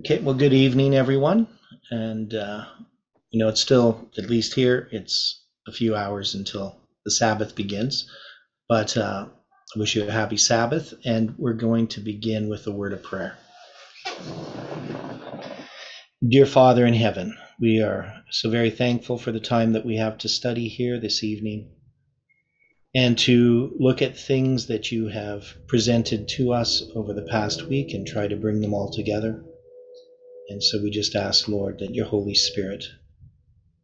Okay, well, good evening, everyone. And, uh, you know, it's still, at least here, it's a few hours until the Sabbath begins. But uh, I wish you a happy Sabbath. And we're going to begin with a word of prayer. Dear Father in heaven, we are so very thankful for the time that we have to study here this evening and to look at things that you have presented to us over the past week and try to bring them all together. And so we just ask, Lord, that your Holy Spirit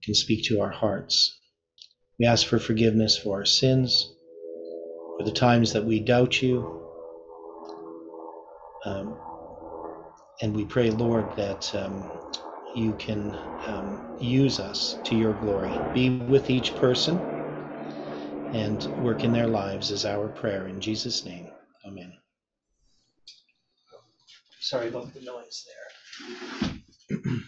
can speak to our hearts. We ask for forgiveness for our sins, for the times that we doubt you. Um, and we pray, Lord, that um, you can um, use us to your glory. Be with each person and work in their lives is our prayer. In Jesus' name, amen. Sorry about the noise there.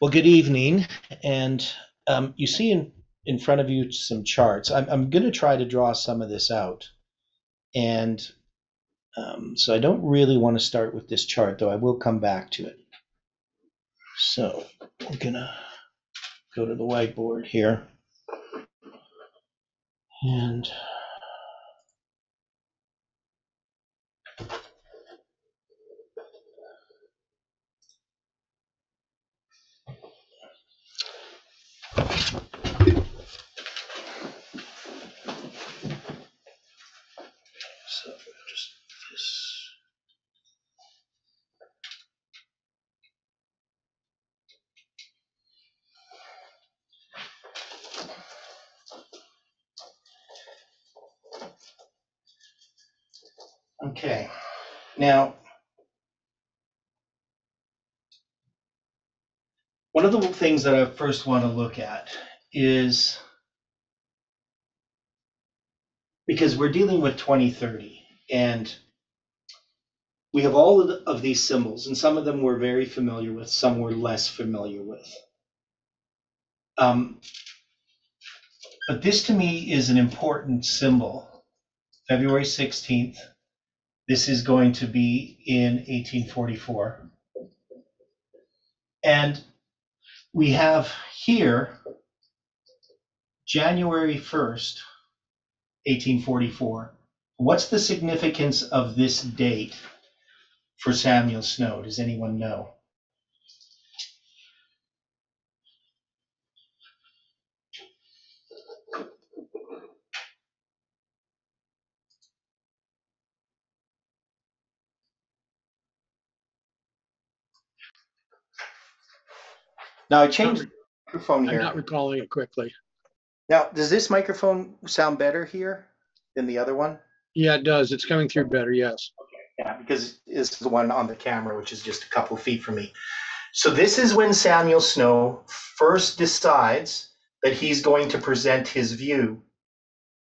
well, good evening. And um, you see in, in front of you some charts. I'm, I'm going to try to draw some of this out. And um, so I don't really want to start with this chart, though I will come back to it. So we're going to go to the whiteboard here. And So just this. Okay, now one of the things that I first want to look at is because we're dealing with 2030 and we have all of, the, of these symbols and some of them we're very familiar with some we're less familiar with. Um, but this to me is an important symbol. February 16th this is going to be in 1844 and we have here january 1st 1844. What's the significance of this date for Samuel Snow? Does anyone know? Now I changed the microphone here. I'm not recalling it quickly. Now, does this microphone sound better here than the other one? Yeah, it does. It's coming through better. Yes. Okay. Yeah, because this is the one on the camera, which is just a couple feet from me. So this is when Samuel Snow first decides that he's going to present his view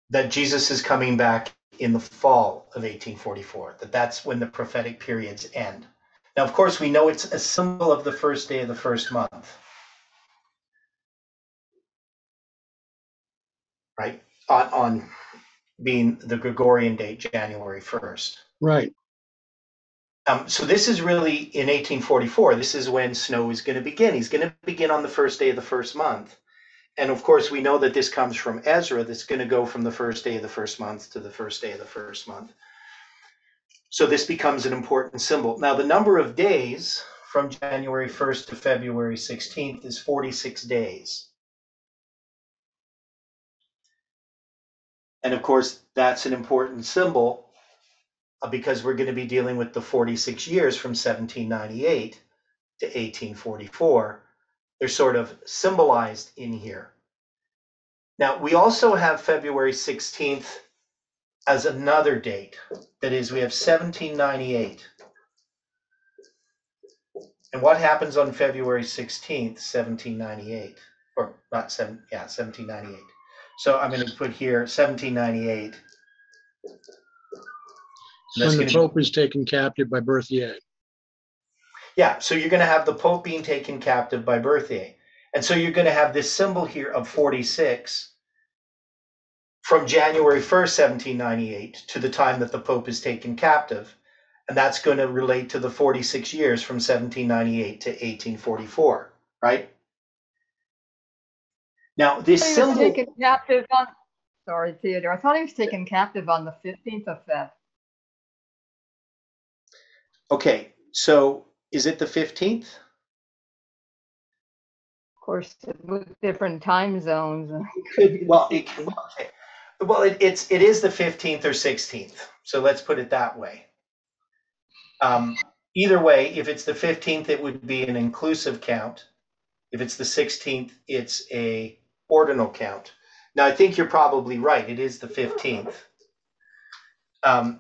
that Jesus is coming back in the fall of 1844, that that's when the prophetic periods end. Now, of course, we know it's a symbol of the first day of the first month. Right? On, on being the Gregorian date, January 1st. Right. Um, so this is really in 1844. This is when snow is going to begin. He's going to begin on the first day of the first month. And of course, we know that this comes from Ezra. That's going to go from the first day of the first month to the first day of the first month. So this becomes an important symbol. Now, the number of days from January 1st to February 16th is 46 days. And of course, that's an important symbol uh, because we're going to be dealing with the 46 years from 1798 to 1844. They're sort of symbolized in here. Now, we also have February 16th as another date. That is, we have 1798. And what happens on February 16th, 1798? Or not seven, yeah, 1798. So I'm going to put here 1798. When the gonna be- Pope is taken captive by Berthier. Yeah, so you're going to have the Pope being taken captive by Berthier. And so you're going to have this symbol here of 46 from January 1st, 1798 to the time that the Pope is taken captive. And that's going to relate to the 46 years from 1798 to 1844, right? Now, this He was symbol. taken captive on, sorry, Theodore, I thought he was taken captive on the fifteenth of Feb. Okay, so is it the 15th? Of course, with different time zones. Could, well, it, okay. Well it, it's it is the 15th or 16th. So let's put it that way. Um, either way, if it's the 15th, it would be an inclusive count. If it's the 16th, it's a ordinal count. Now, I think you're probably right. It is the 15th. Um,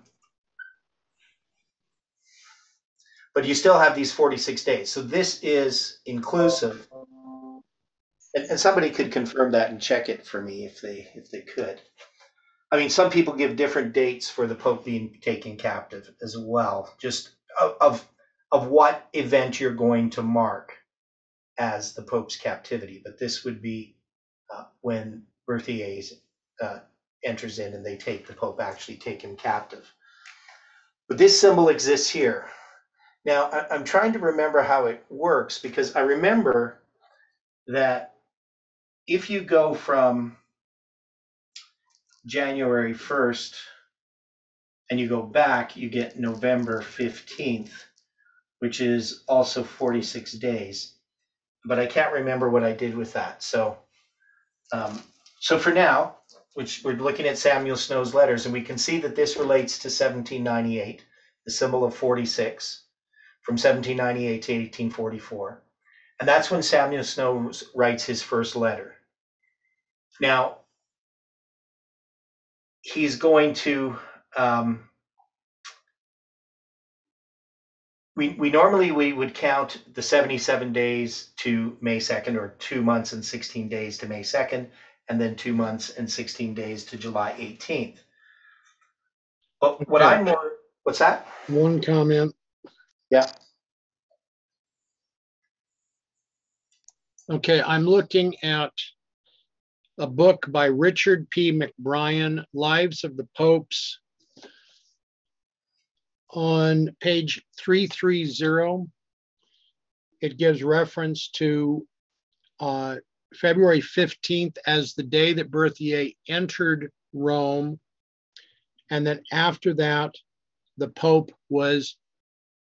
but you still have these 46 days. So this is inclusive. And, and somebody could confirm that and check it for me if they if they could. I mean, some people give different dates for the Pope being taken captive as well, just of of, of what event you're going to mark as the Pope's captivity. But this would be uh, when Berthier uh, enters in and they take the Pope, actually take him captive. But this symbol exists here. Now, I, I'm trying to remember how it works because I remember that if you go from January 1st and you go back, you get November 15th, which is also 46 days. But I can't remember what I did with that. So, um, so for now, which we're looking at Samuel Snow's letters, and we can see that this relates to 1798, the symbol of 46, from 1798 to 1844. And that's when Samuel Snow writes his first letter. Now, he's going to. Um, we, we normally we would count the 77 days to May 2nd or two months and 16 days to May 2nd and then two months and 16 days to July 18th. But what Okay. I'm more, what's that? One comment. Yeah. Okay, I'm looking at a book by Richard P. McBrien, Lives of the Popes. On page 330, it gives reference to uh, February 15th as the day that Berthier entered Rome. And then after that, the Pope was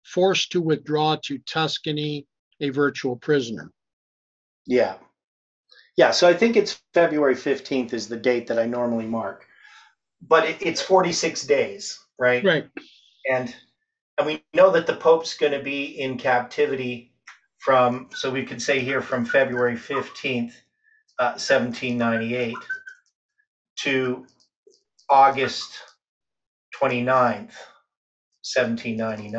forced to withdraw to Tuscany, a virtual prisoner. Yeah. Yeah, so I think it's February 15th is the date that I normally mark. But it, it's 46 days, right? Right. And and we know that the Pope's going to be in captivity from so we could say here from February 15th, uh, 1798 to August 29th, 1799.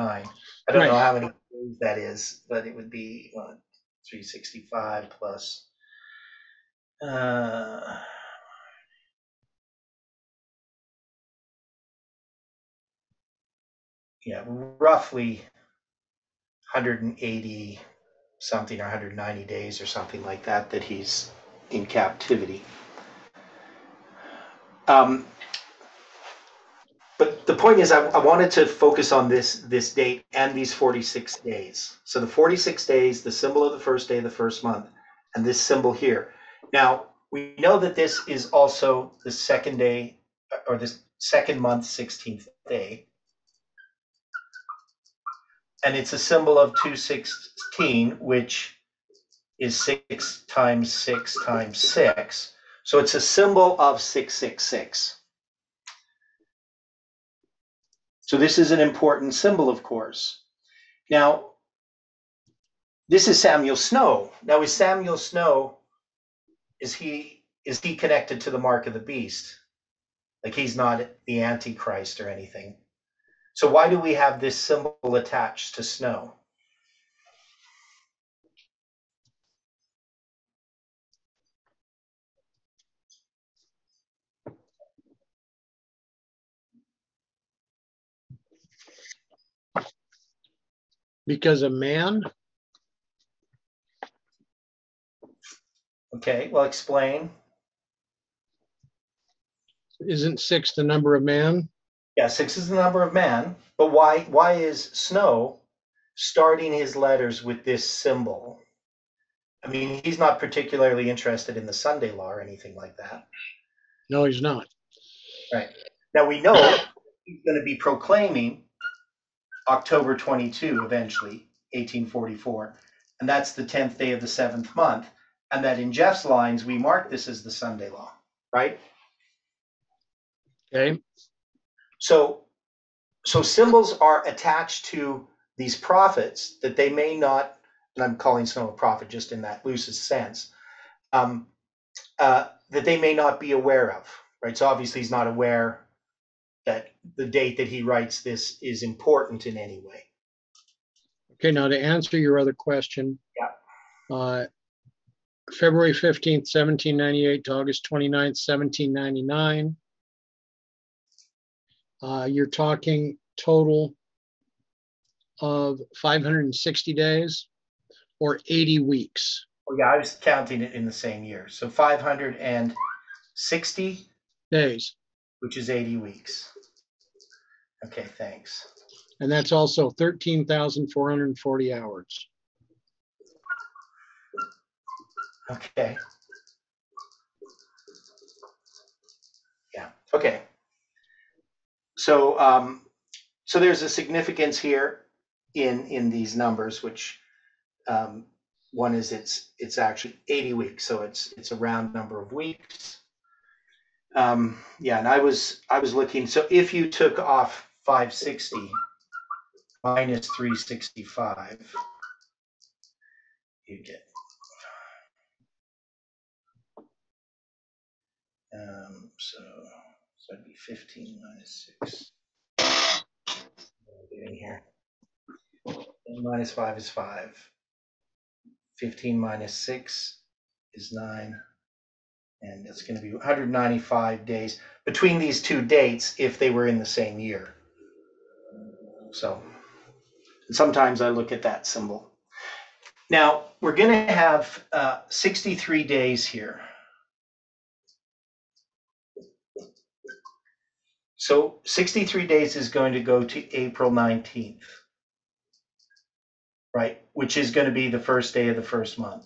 I don't know how many days that is, but it would be what, 365 plus uh, yeah, roughly 180 something or 190 days or something like that that he's in captivity. Um, but the point is, I, I wanted to focus on this this date and these 46 days. So the 46 days, the symbol of the first day of the first month, and this symbol here. Now we know that this is also the second day, or the second month, 16th day, and it's a symbol of 216, which is six times six times six. So it's a symbol of 666. So this is an important symbol, of course. Now, this is Samuel Snow. Now, is Samuel Snow, is he is he connected to the mark of the beast? Like he's not the Antichrist or anything. So why do we have this symbol attached to snow? Because a man, Okay, well, explain. isn't six the number of man? Yeah, six is the number of man, but why why is Snow starting his letters with this symbol? I mean, he's not particularly interested in the Sunday law or anything like that. No, he's not. Right. Now we know he's going to be proclaiming October 22 eventually, 1844, and that's the 10th day of the seventh month, and that in Jeff's lines we mark this as the Sunday law, right? Okay. So, so symbols are attached to these prophets that they may not, and I'm calling Snow a prophet just in that loosest sense, um, uh, that they may not be aware of, right? So obviously he's not aware that the date that he writes this is important in any way. Okay, now to answer your other question. Yeah. Uh, February 15th, 1798 to August 29th, 1799. Uh, you're talking total of 560 days or 80 weeks. Oh, yeah, I was counting it in the same year. So 560, Days. which is 80 weeks. Okay, thanks. And that's also 13,440 hours. Okay. Yeah, okay. So, um, so there's a significance here in, in these numbers, which, um, one is it's, it's actually 80 weeks, so it's, it's a round number of weeks. Um, yeah, and I was, I was looking, so if you took off 560 minus 365, you get Um, so, so that'd be fifteen minus six. What am I doing here? Minus five is five. Fifteen minus six is nine. And it's gonna be hundred ninety-five days between these two dates if they were in the same year. So, sometimes I look at that symbol. Now, we're gonna have, uh, sixty-three days here. So 63 days is going to go to April 19th, right? Which is going to be the first day of the first month.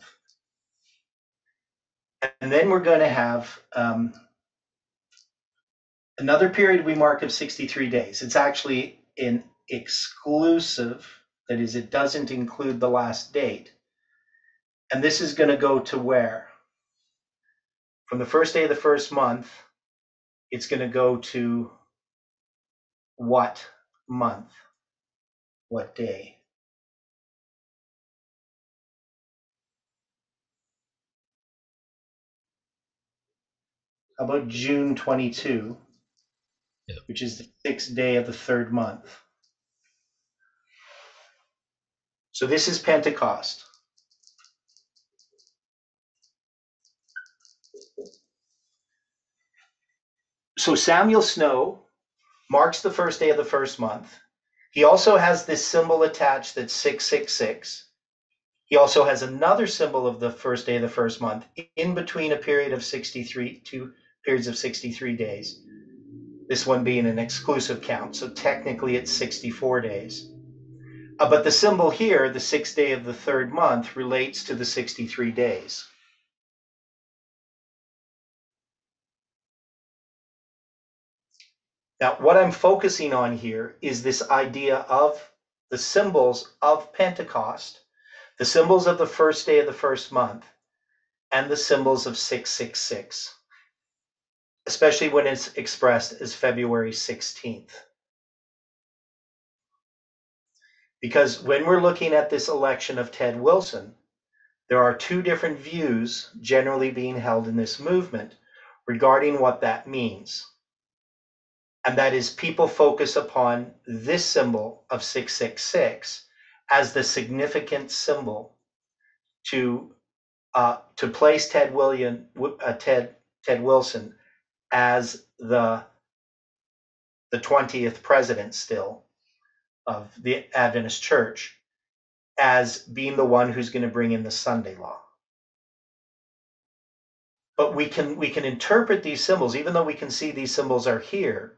And then we're going to have um, another period we mark of 63 days. It's actually an exclusive, that is, it doesn't include the last date. And this is going to go to where? From the first day of the first month, it's going to go to what month? What day? How about June 22, Yep. which is the sixth day of the third month? So this is Pentecost. So Samuel Snow marks the first day of the first month. He also has this symbol attached that's 666. He also has another symbol of the first day of the first month in between a period of 63, two periods of 63 days. This one being an exclusive count, so technically it's 64 days. Uh, but the symbol here, the sixth day of the third month, relates to the 63 days. Now, what I'm focusing on here is this idea of the symbols of Pentecost, the symbols of the first day of the first month, and the symbols of 666, especially when it's expressed as February 16th. Because when we're looking at this election of Ted Wilson, there are two different views generally being held in this movement regarding what that means and that is people focus upon this symbol of 666 as the significant symbol to uh, to place Ted William uh, Ted Ted Wilson as the the 20th president still of the Adventist Church as being the one who's going to bring in the Sunday law. But we can we can interpret these symbols even though we can see these symbols are here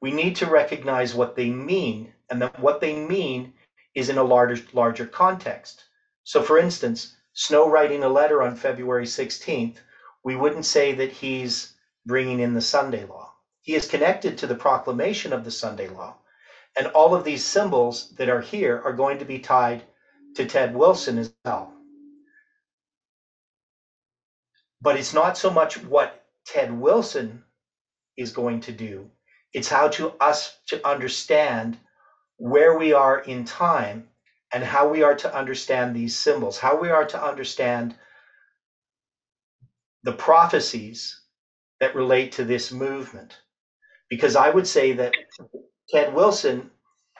we need to recognize what they mean, and that what they mean is in a larger, larger context. So, for instance, Snow writing a letter on February 16th, we wouldn't say that he's bringing in the Sunday law. He is connected to the proclamation of the Sunday law. And all of these symbols that are here are going to be tied to Ted Wilson as well. But it's not so much what Ted Wilson is going to do, it's how to us to understand where we are in time and how we are to understand these symbols, how we are to understand the prophecies that relate to this movement. Because I would say that Ted Wilson,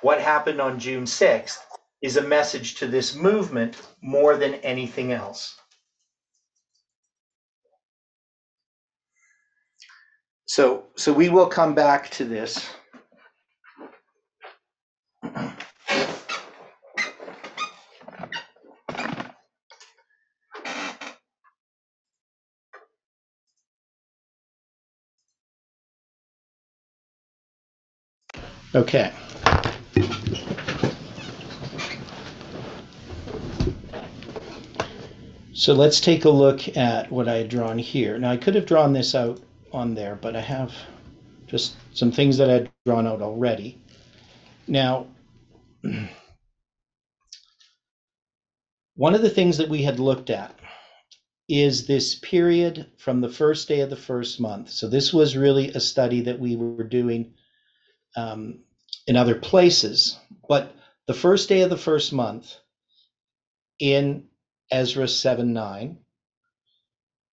what happened on June 6th, is a message to this movement more than anything else. So, so we will come back to this. Okay. So let's take a look at what I had drawn here. Now I could have drawn this out on there, but I have just some things that I had drawn out already. Now, one of the things that we had looked at is this period from the first day of the first month. So this was really a study that we were doing um, in other places, but the first day of the first month in Ezra 7 9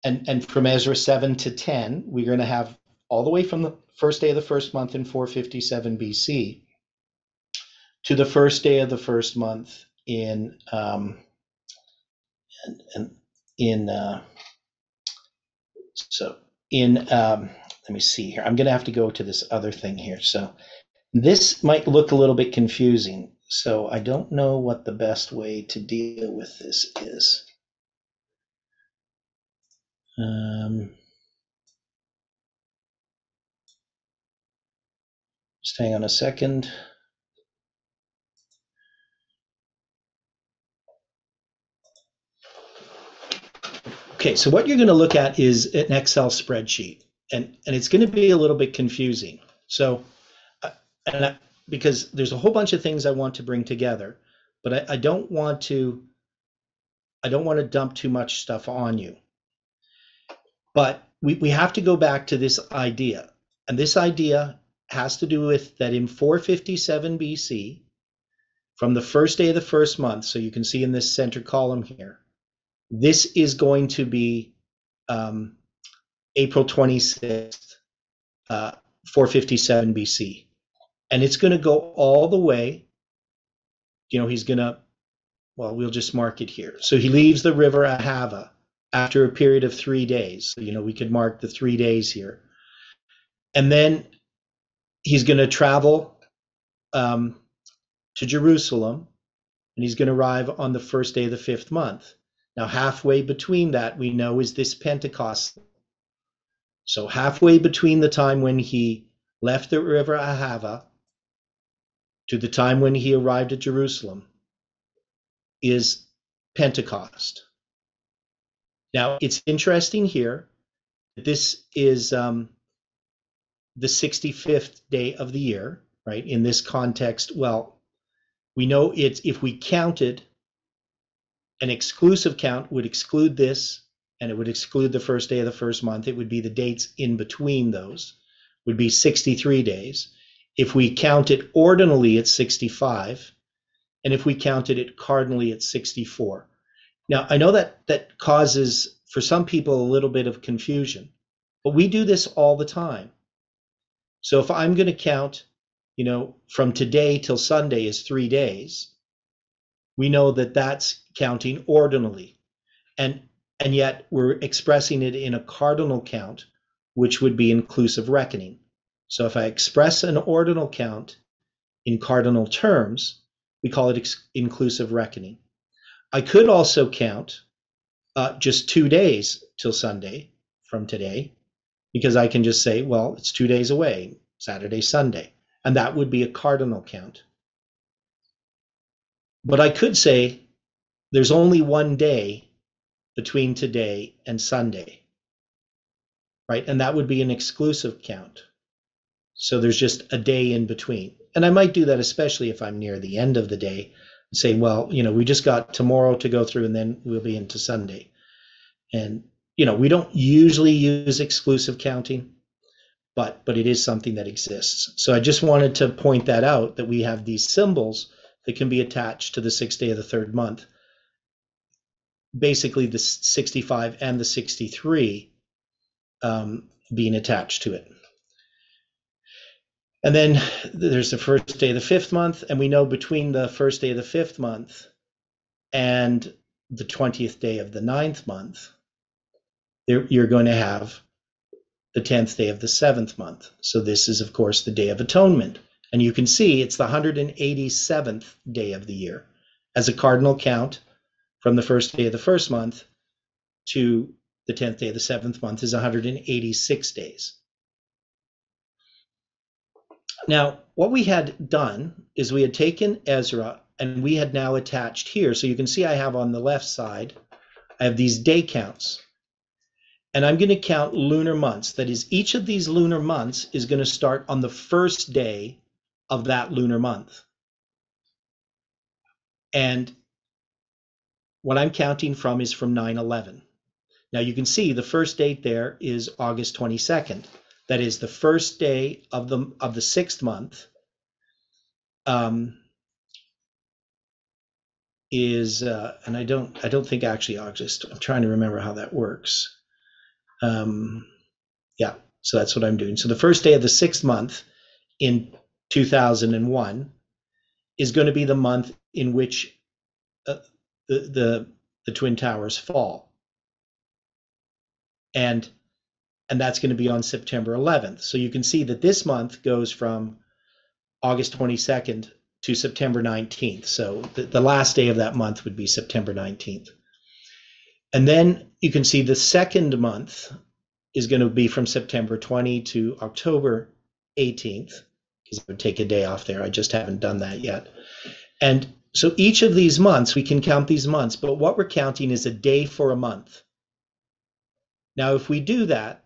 and and from Ezra 7 to 10, we're going to have all the way from the first day of the first month in 457 BC to the first day of the first month in um, and, and in uh, so in um, let me see here. I'm going to have to go to this other thing here. So this might look a little bit confusing. So I don't know what the best way to deal with this is. Um, just hang on a second. Okay, so what you're going to look at is an Excel spreadsheet, and, and it's going to be a little bit confusing. So, uh, and I, because there's a whole bunch of things I want to bring together, but I, I don't want to, I don't want to dump too much stuff on you. But we, we have to go back to this idea. And this idea has to do with that in 457 BC, from the first day of the first month, so you can see in this center column here, this is going to be um, April 26th, uh, 457 BC. And it's going to go all the way, you know, he's going to, well, we'll just mark it here. So he leaves the river Ahava after a period of three days. You know, we could mark the three days here. And then he's going to travel um, to Jerusalem and he's going to arrive on the first day of the fifth month. Now, halfway between that, we know is this Pentecost. So, halfway between the time when he left the river Ahava to the time when he arrived at Jerusalem is Pentecost. Now, it's interesting here that this is um, the 65th day of the year, right? In this context, well, we know it's if we counted an exclusive count would exclude this and it would exclude the first day of the first month. It would be the dates in between those, would be 63 days. If we count it ordinally, it's 65. And if we counted it cardinally, it's 64. Now, I know that that causes for some people a little bit of confusion, but we do this all the time. So if I'm going to count, you know, from today till Sunday is three days, we know that that's counting ordinally. And and yet we're expressing it in a cardinal count, which would be inclusive reckoning. So if I express an ordinal count in cardinal terms, we call it inclusive reckoning. I could also count uh, just two days till Sunday from today because I can just say, well, it's two days away. Saturday, Sunday. And that would be a cardinal count. But I could say there's only one day between today and Sunday, right? And that would be an exclusive count. So there's just a day in between. And I might do that, especially if I'm near the end of the day, say, well, you know, we just got tomorrow to go through and then we'll be into Sunday. And, you know, we don't usually use exclusive counting, but but it is something that exists. So I just wanted to point that out that we have these symbols that can be attached to the sixth day of the third month. Basically, the 65 and the 63 um, being attached to it. And then there's the first day of the fifth month, and we know between the first day of the fifth month and the 20th day of the ninth month, you're going to have the 10th day of the seventh month. So this is, of course, the Day of Atonement. And you can see it's the 187th day of the year as a cardinal count from the first day of the first month to the 10th day of the seventh month is 186 days. Now, what we had done is we had taken Ezra and we had now attached here. So you can see I have on the left side, I have these day counts. And I'm going to count lunar months. That is, each of these lunar months is going to start on the first day of that lunar month. And what I'm counting from is from 9 11. Now you can see the first date there is August 22nd. That is the first day of the of the sixth month. Um, is uh, and I don't I don't think actually August. I'm trying to remember how that works. Um, yeah, so that's what I'm doing. So the first day of the sixth month in 2001 is going to be the month in which uh, the, the the twin towers fall and and that's going to be on September 11th so you can see that this month goes from August 22nd to September 19th so the, the last day of that month would be September 19th and then you can see the second month is going to be from September 20 to October 18th because I would take a day off there. I just haven't done that yet. And so each of these months, we can count these months, but what we're counting is a day for a month. Now, if we do that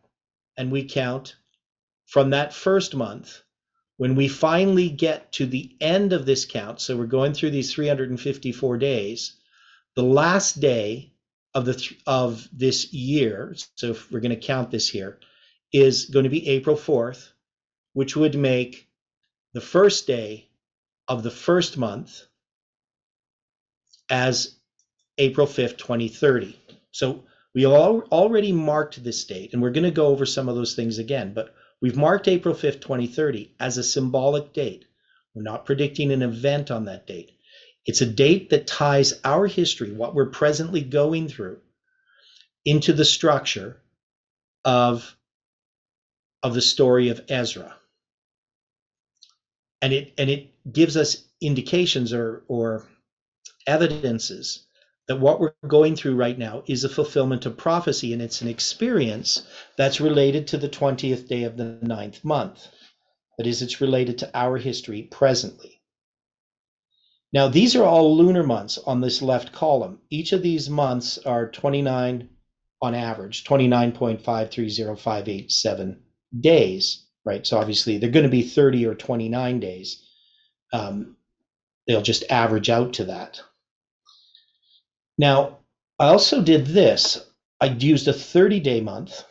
and we count from that first month, when we finally get to the end of this count, so we're going through these 354 days, the last day of the of this year, so if we're going to count this here, is going to be April 4th, which would make the first day of the first month as April 5th, 2030. So we all already marked this date, and we're going to go over some of those things again, but we've marked April 5th, 2030 as a symbolic date. We're not predicting an event on that date. It's a date that ties our history, what we're presently going through, into the structure of, of the story of Ezra and it and it gives us indications or or evidences that what we're going through right now is a fulfillment of prophecy and it's an experience that's related to the 20th day of the ninth month that is it's related to our history presently now these are all lunar months on this left column each of these months are 29 on average 29.530587 days right? So obviously they're going to be 30 or 29 days. Um, they'll just average out to that. Now, I also did this. I used a 30 day month,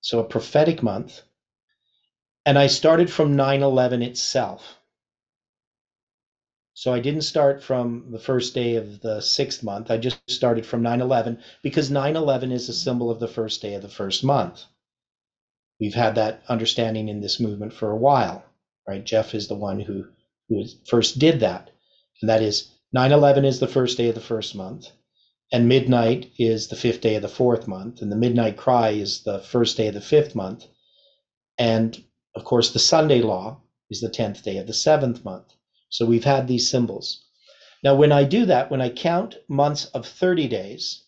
so a prophetic month, and I started from 9 11 itself. So I didn't start from the first day of the sixth month. I just started from 9 11 because 9 11 is a symbol of the first day of the first month. We've had that understanding in this movement for a while, right? Jeff is the one who who first did that, and that is 9/11 is the first day of the first month, and midnight is the fifth day of the fourth month, and the midnight cry is the first day of the fifth month. And of course, the Sunday law is the 10th day of the seventh month. So we've had these symbols. Now, when I do that, when I count months of 30 days,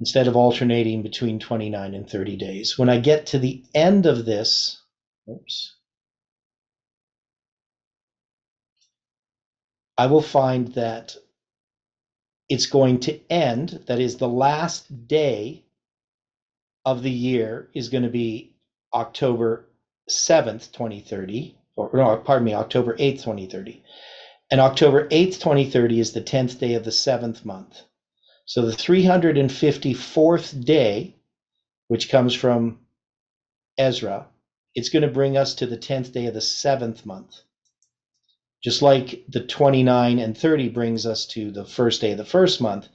instead of alternating between 29 and 30 days, when I get to the end of this, oops, I will find that it's going to end, that is, the last day of the year is going to be October 7th, 2030, or no, pardon me, October 8th, 2030. And October 8th, 2030 is the 10th day of the seventh month. So the 354th day, which comes from Ezra, it's going to bring us to the 10th day of the seventh month. Just like the 29 and 30 brings us to the first day of the first month,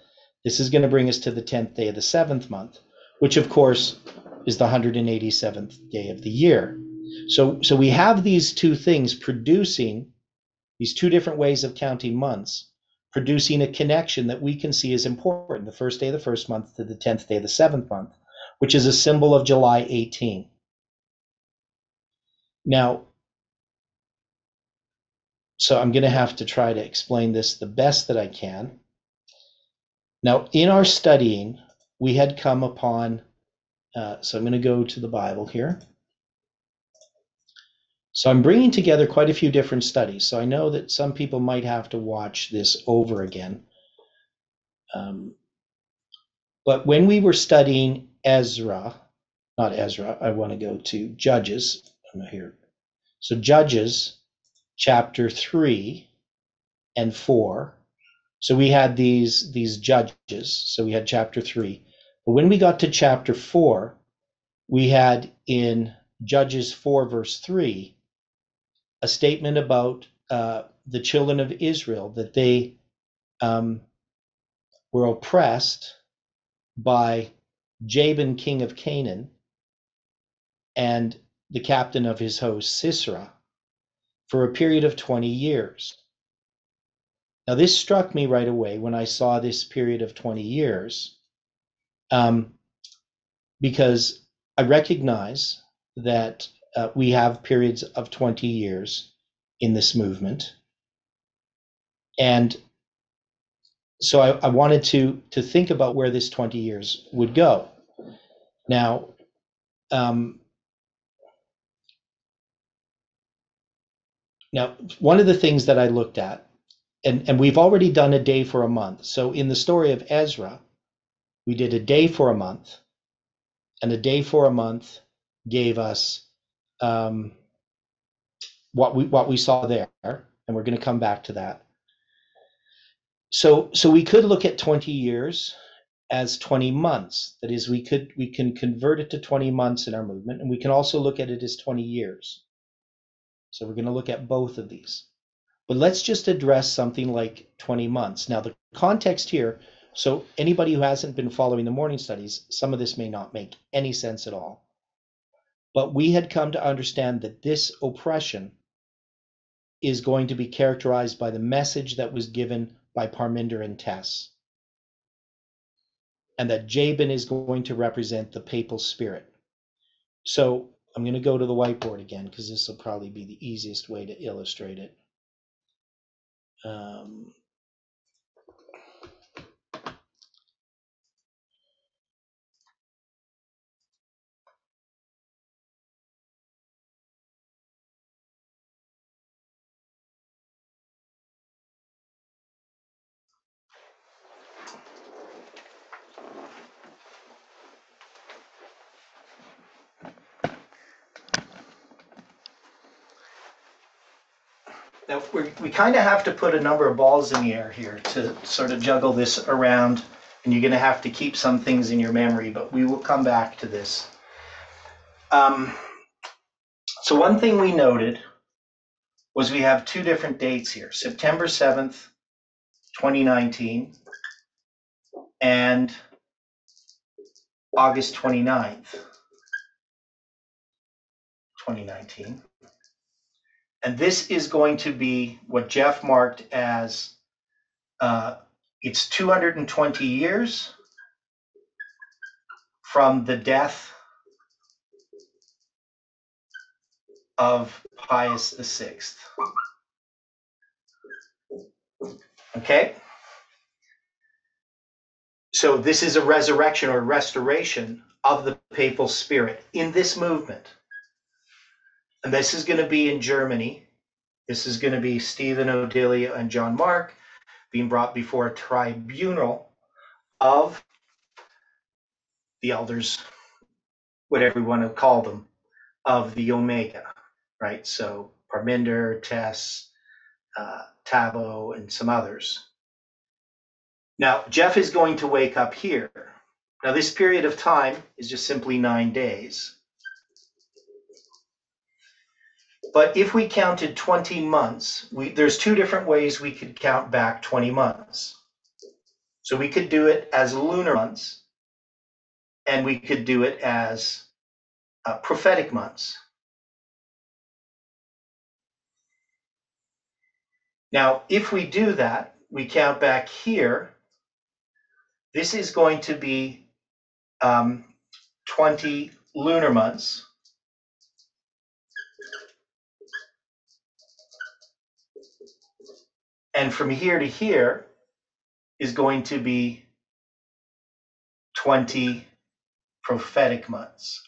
this is going to bring us to the 10th day of the seventh month, which of course is the 187th day of the year. So, so we have these two things producing these two different ways of counting months, producing a connection that we can see is important the first day of the first month to the 10th day of the seventh month, which is a symbol of July 18. Now, so I'm going to have to try to explain this the best that I can. Now, in our studying, we had come upon, uh, so I'm going to go to the Bible here. So I'm bringing together quite a few different studies. So I know that some people might have to watch this over again. Um, but when we were studying Ezra, not Ezra, I want to go to Judges. I'm here. So Judges chapter 3 and 4. So we had these these judges. So we had chapter 3. But when we got to chapter 4, we had in Judges 4 verse 3 a statement about uh, the children of Israel that they um, were oppressed by Jabin, king of Canaan, and the captain of his host, Sisera, for a period of 20 years. Now, this struck me right away when I saw this period of 20 years, um, because I recognize that uh, we have periods of 20 years in this movement. And so I, I, wanted to to think about where this 20 years would go. Now, um, now one of the things that I looked at, and, and we've already done a day for a month. So in the story of Ezra, we did a day for a month, and a day for a month gave us um, what we what we saw there, and we're going to come back to that. So so we could look at 20 years as 20 months. That is, we could we can convert it to 20 months in our movement, and we can also look at it as 20 years. So we're going to look at both of these. But let's just address something like 20 months. Now the context here, so anybody who hasn't been following the morning studies, some of this may not make any sense at all. But we had come to understand that this oppression is going to be characterized by the message that was given by Parminder and Tess. And that Jabin is going to represent the papal spirit. So I'm going to go to the whiteboard again because this will probably be the easiest way to illustrate it. Um, we we kind of have to put a number of balls in the air here to sort of juggle this around, and you're going to have to keep some things in your memory, but we will come back to this. Um, so one thing we noted was we have two different dates here, September 7th, 2019, and August 29th, 2019. And this is going to be what Jeff marked as uh, it's 220 years from the death of Pius VI. Okay? So this is a resurrection or restoration of the papal spirit in this movement and this is going to be in Germany This is going to be Stephen Odilia and John Mark being brought before a tribunal of the elders, whatever you want to call them, of the Omega, right? So Parminder, Tess, uh, Tabo, and some others. Now, Jeff is going to wake up here. Now, this period of time is just simply nine days. But if we counted 20 months, we, there's two different ways we could count back 20 months. So we could do it as lunar months, and we could do it as uh, prophetic months. Now, if we do that, we count back here. This is going to be um, 20 lunar months. And from here to here is going to be 20 prophetic months.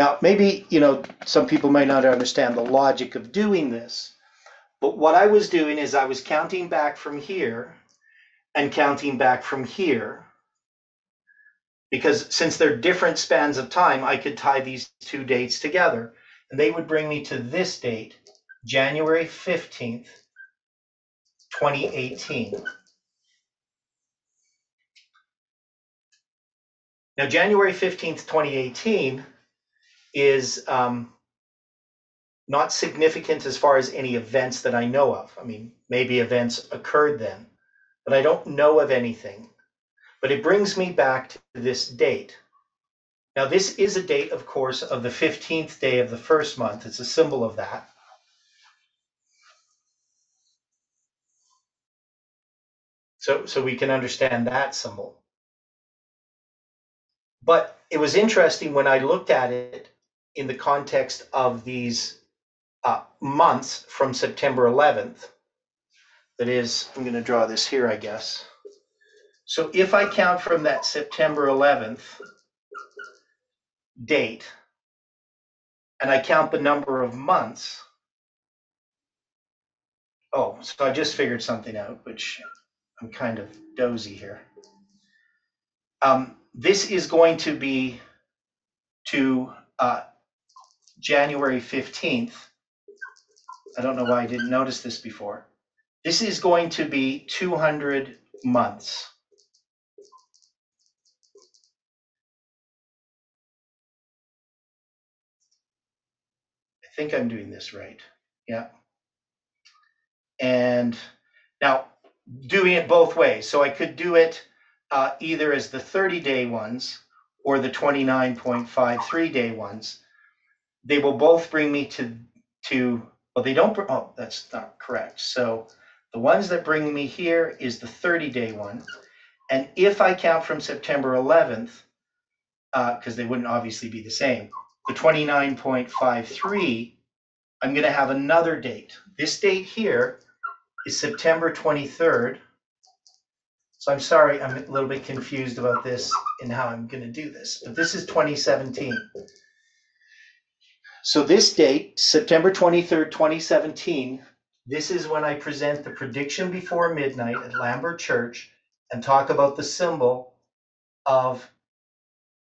Now, maybe, you know, some people may not understand the logic of doing this, but what I was doing is I was counting back from here and counting back from here. Because since they're different spans of time, I could tie these two dates together and they would bring me to this date, January 15th, 2018. Now, January 15th, 2018 is um, not significant as far as any events that I know of. I mean, maybe events occurred then, but I don't know of anything. But it brings me back to this date. Now, this is a date, of course, of the 15th day of the first month. It's a symbol of that. So, so we can understand that symbol. But it was interesting when I looked at it in the context of these uh, months from September 11th. That is, I'm going to draw this here, I guess. So if I count from that September 11th date, and I count the number of months, oh, so I just figured something out, which I'm kind of dozy here. Um, this is going to be to uh, January 15th. I don't know why I didn't notice this before. This is going to be 200 months. I think I'm doing this right. Yeah. And now doing it both ways. So I could do it uh, either as the 30 day ones or the 29.53 day ones they will both bring me to to well they don't oh that's not correct so the ones that bring me here is the 30 day one. And if i count from september 11th because uh, they wouldn't obviously be the same the 29.53 i'm going to have another date. This date here is september 23rd so i'm sorry i'm a little bit confused about this and how i'm going to do this but this is 2017 so this date, September 23rd, 2017, this is when I present the prediction before midnight at Lambert Church and talk about the symbol of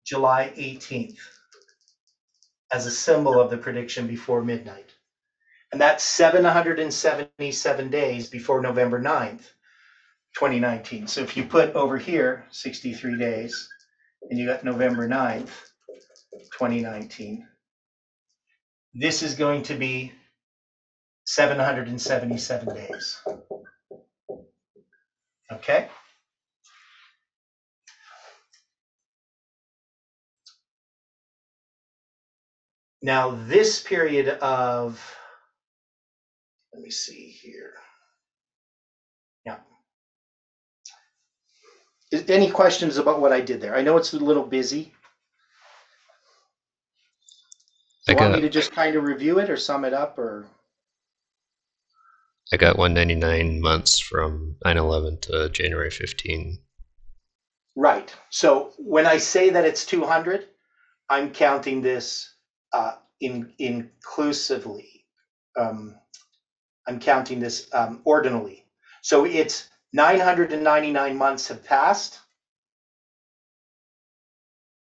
July 18th as a symbol of the prediction before midnight. And that's 777 days before November 9th, 2019. So if you put over here 63 days and you got November 9th, 2019 this is going to be 777 days. Okay? Now, this period of, let me see here. Yeah. Any questions about what I did there? I know it's a little busy. Do you want me to just kind of review it or sum it up or? I got 199 months from 9/11 to January 15. Right. So when I say that it's 200, I'm counting this uh, in, inclusively. Um, I'm counting this um, ordinally. So it's 999 months have passed,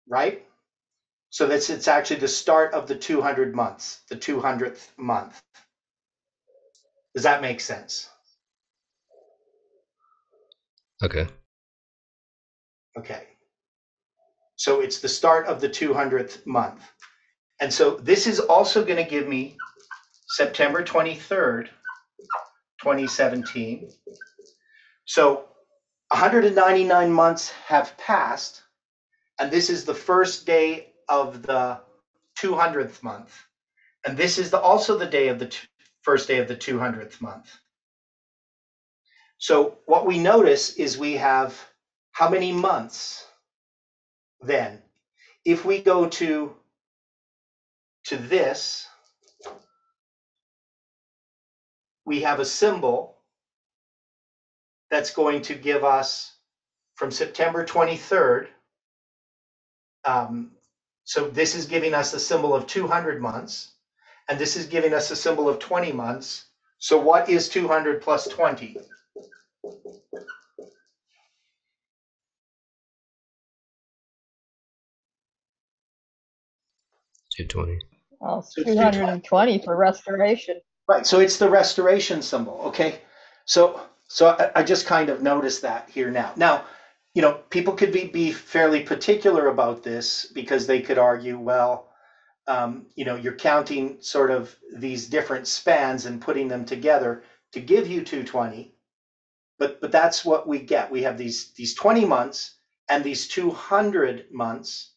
right? So that's it's actually the start of the 200 months, the 200th month. Does that make sense? Okay. Okay. So it's the start of the 200th month. And so this is also going to give me September 23rd, 2017. So 199 months have passed, and this is the first day of the 200th month. And this is the, also the day of the first day of the 200th month. So what we notice is we have how many months then? If we go to to this, we have a symbol that's going to give us from September 23rd. Um, so this is giving us a symbol of 200 months, and this is giving us a symbol of 20 months. So what is 200 plus 20? 220. Well, it's So 220 for restoration. Right, so it's the restoration symbol, okay? So, so I, I just kind of noticed that here now. Now, you know, people could be, be fairly particular about this because they could argue, well, um, you know, you're counting sort of these different spans and putting them together to give you 220. But, but that's what we get. We have these, these 20 months and these 200 months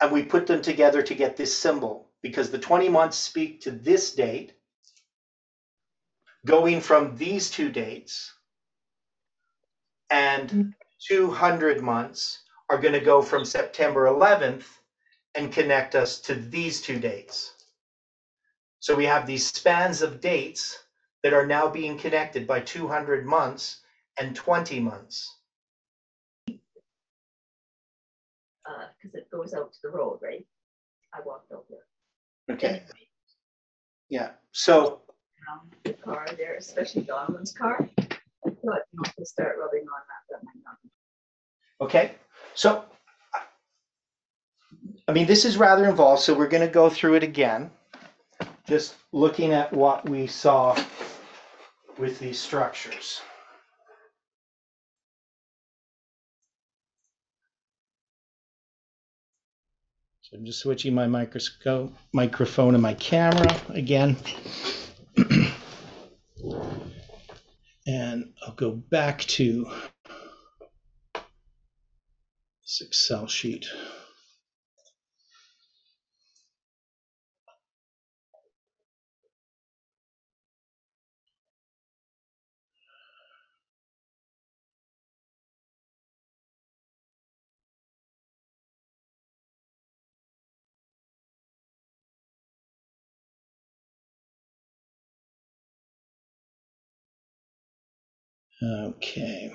and we put them together to get this symbol because the 20 months speak to this date going from these two dates and 200 months are going to go from September 11th and connect us to these two dates. So we have these spans of dates that are now being connected by 200 months and 20 months. Uh, because it goes out to the road, right? I walked out there. Okay. Yeah. So Around the car there, especially Donovan's car. I thought, you know, to start rubbing on that, that might not. be- Okay, so I mean, this is rather involved, so we're going to go through it again. Just looking at what we saw with these structures. So I'm just switching my microscope, microphone and my camera again. and I'll go back to this Excel sheet. Okay.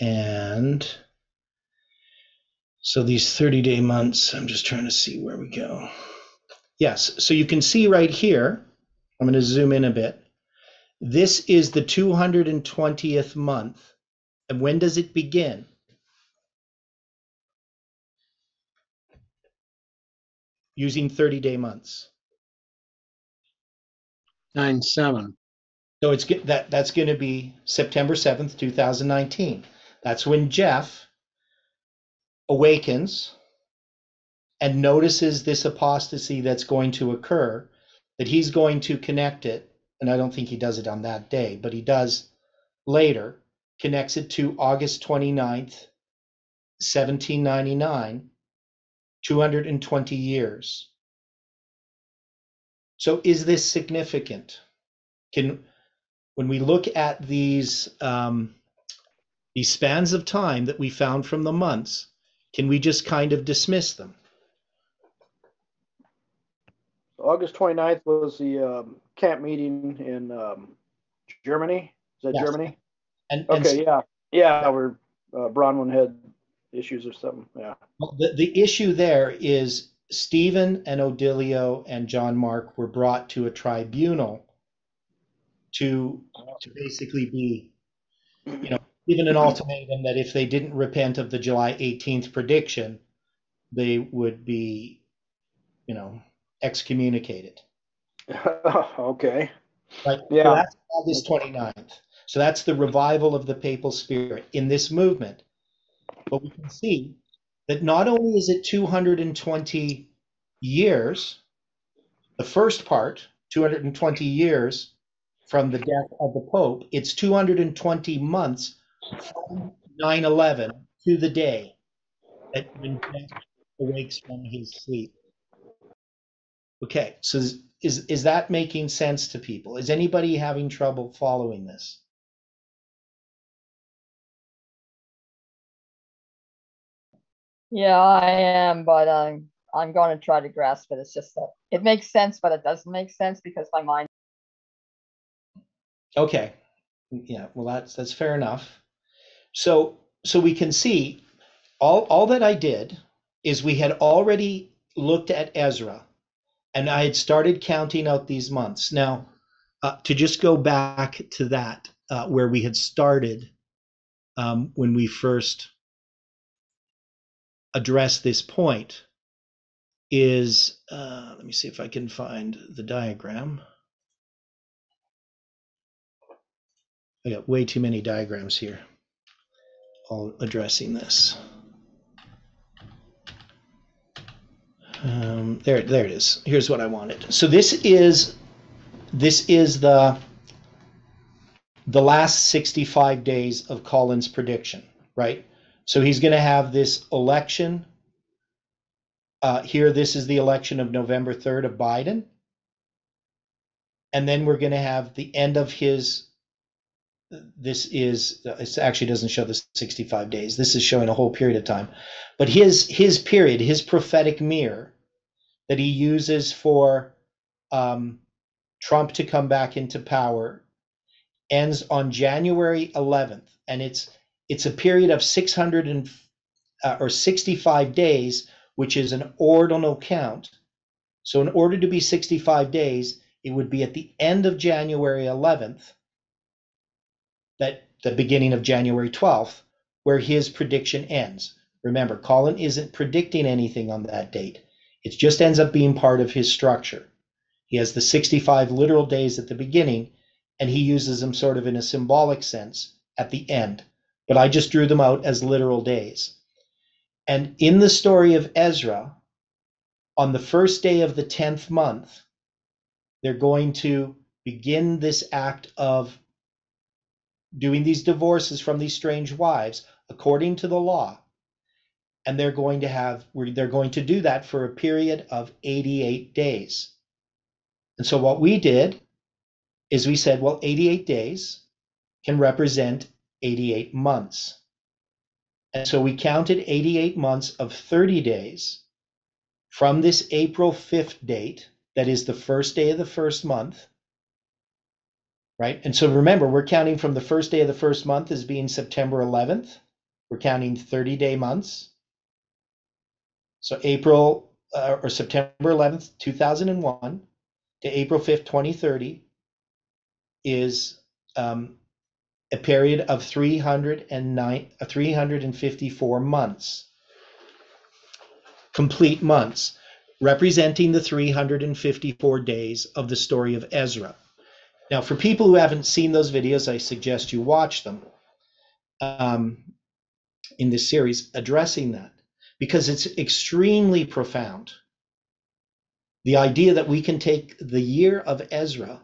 And so these 30 day months, I'm just trying to see where we go. Yes. So you can see right here, I'm going to zoom in a bit. This is the 220th month. And when does it begin? Using 30 day months. Nine, seven. So it's that that's going to be September 7th, 2019. That's when Jeff awakens and notices this apostasy that's going to occur that he's going to connect it and I don't think he does it on that day, but he does later connects it to August 29th, 1799, 220 years. So is this significant? Can when we look at these um, these spans of time that we found from the months, can we just kind of dismiss them? August 29th was the um, camp meeting in um, Germany. Is that Yes. Germany? And, and Okay, yeah, yeah. Where uh, Bronwyn had issues or something. Yeah. the, the issue there is Stephen and Odilio and John Mark were brought to a tribunal to to basically be, you know, given an ultimatum that if they didn't repent of the July 18th prediction, they would be, you know, excommunicated. okay. Right. So Yeah. that's August 29th. So that's the revival of the papal spirit in this movement. But we can see that not only is it 220 years, the first part, 220 years from the Jeff of the Pope, it's 220 months from 9 11 to the day that when death awakes from his sleep. Okay, so is, is is that making sense to people? Is anybody having trouble following this? Yeah, I am, but um, I'm going to try to grasp it. It's just that it makes sense, but it doesn't make sense because my mind. Okay. Yeah, well that's that's fair enough. So so we can see all all that I did is we had already looked at Ezra and I had started counting out these months. Now, uh, to just go back to that uh, where we had started um, when we first addressed this point is uh, let me see if I can find the diagram. I got way too many diagrams here, all addressing this. Um, there, there it is. Here's what I wanted. So this is this is the the last 65 days of Colin's prediction, right? So he's going to have this election. Uh, here, this is the election of November 3rd of Biden. And then we're going to have the end of his this is it actually doesn't show the 65 days. This is showing a whole period of time. But his his period his prophetic mirror that he uses for um, trump to come back into power ends on january 11th and it's it's a period of 600 and uh, or 65 days which is an ordinal count. So in order to be 65 days it would be at the end of january 11th that the beginning of January 12th, where his prediction ends. Remember, Colin isn't predicting anything on that date. It just ends up being part of his structure. He has the 65 literal days at the beginning, and he uses them sort of in a symbolic sense at the end. But I just drew them out as literal days. And in the story of Ezra, on the first day of the 10th month, they're going to begin this act of doing these divorces from these strange wives according to the law. And they're going to have they're going to do that for a period of 88 days. And so what we did is we said well 88 days can represent 88 months. And so we counted 88 months of 30 days from this April 5th date that is the first day of the first month right? And so remember, we're counting from the first day of the first month as being September 11th. We're counting 30 day months. So April uh, or September 11th, 2001 to April 5th, 2030 is um, a period of 309, uh, 354 months, complete months, representing the 354 days of the story of Ezra. Now, for people who haven't seen those videos, I suggest you watch them um, in this series addressing that because it's extremely profound. The idea that we can take the year of Ezra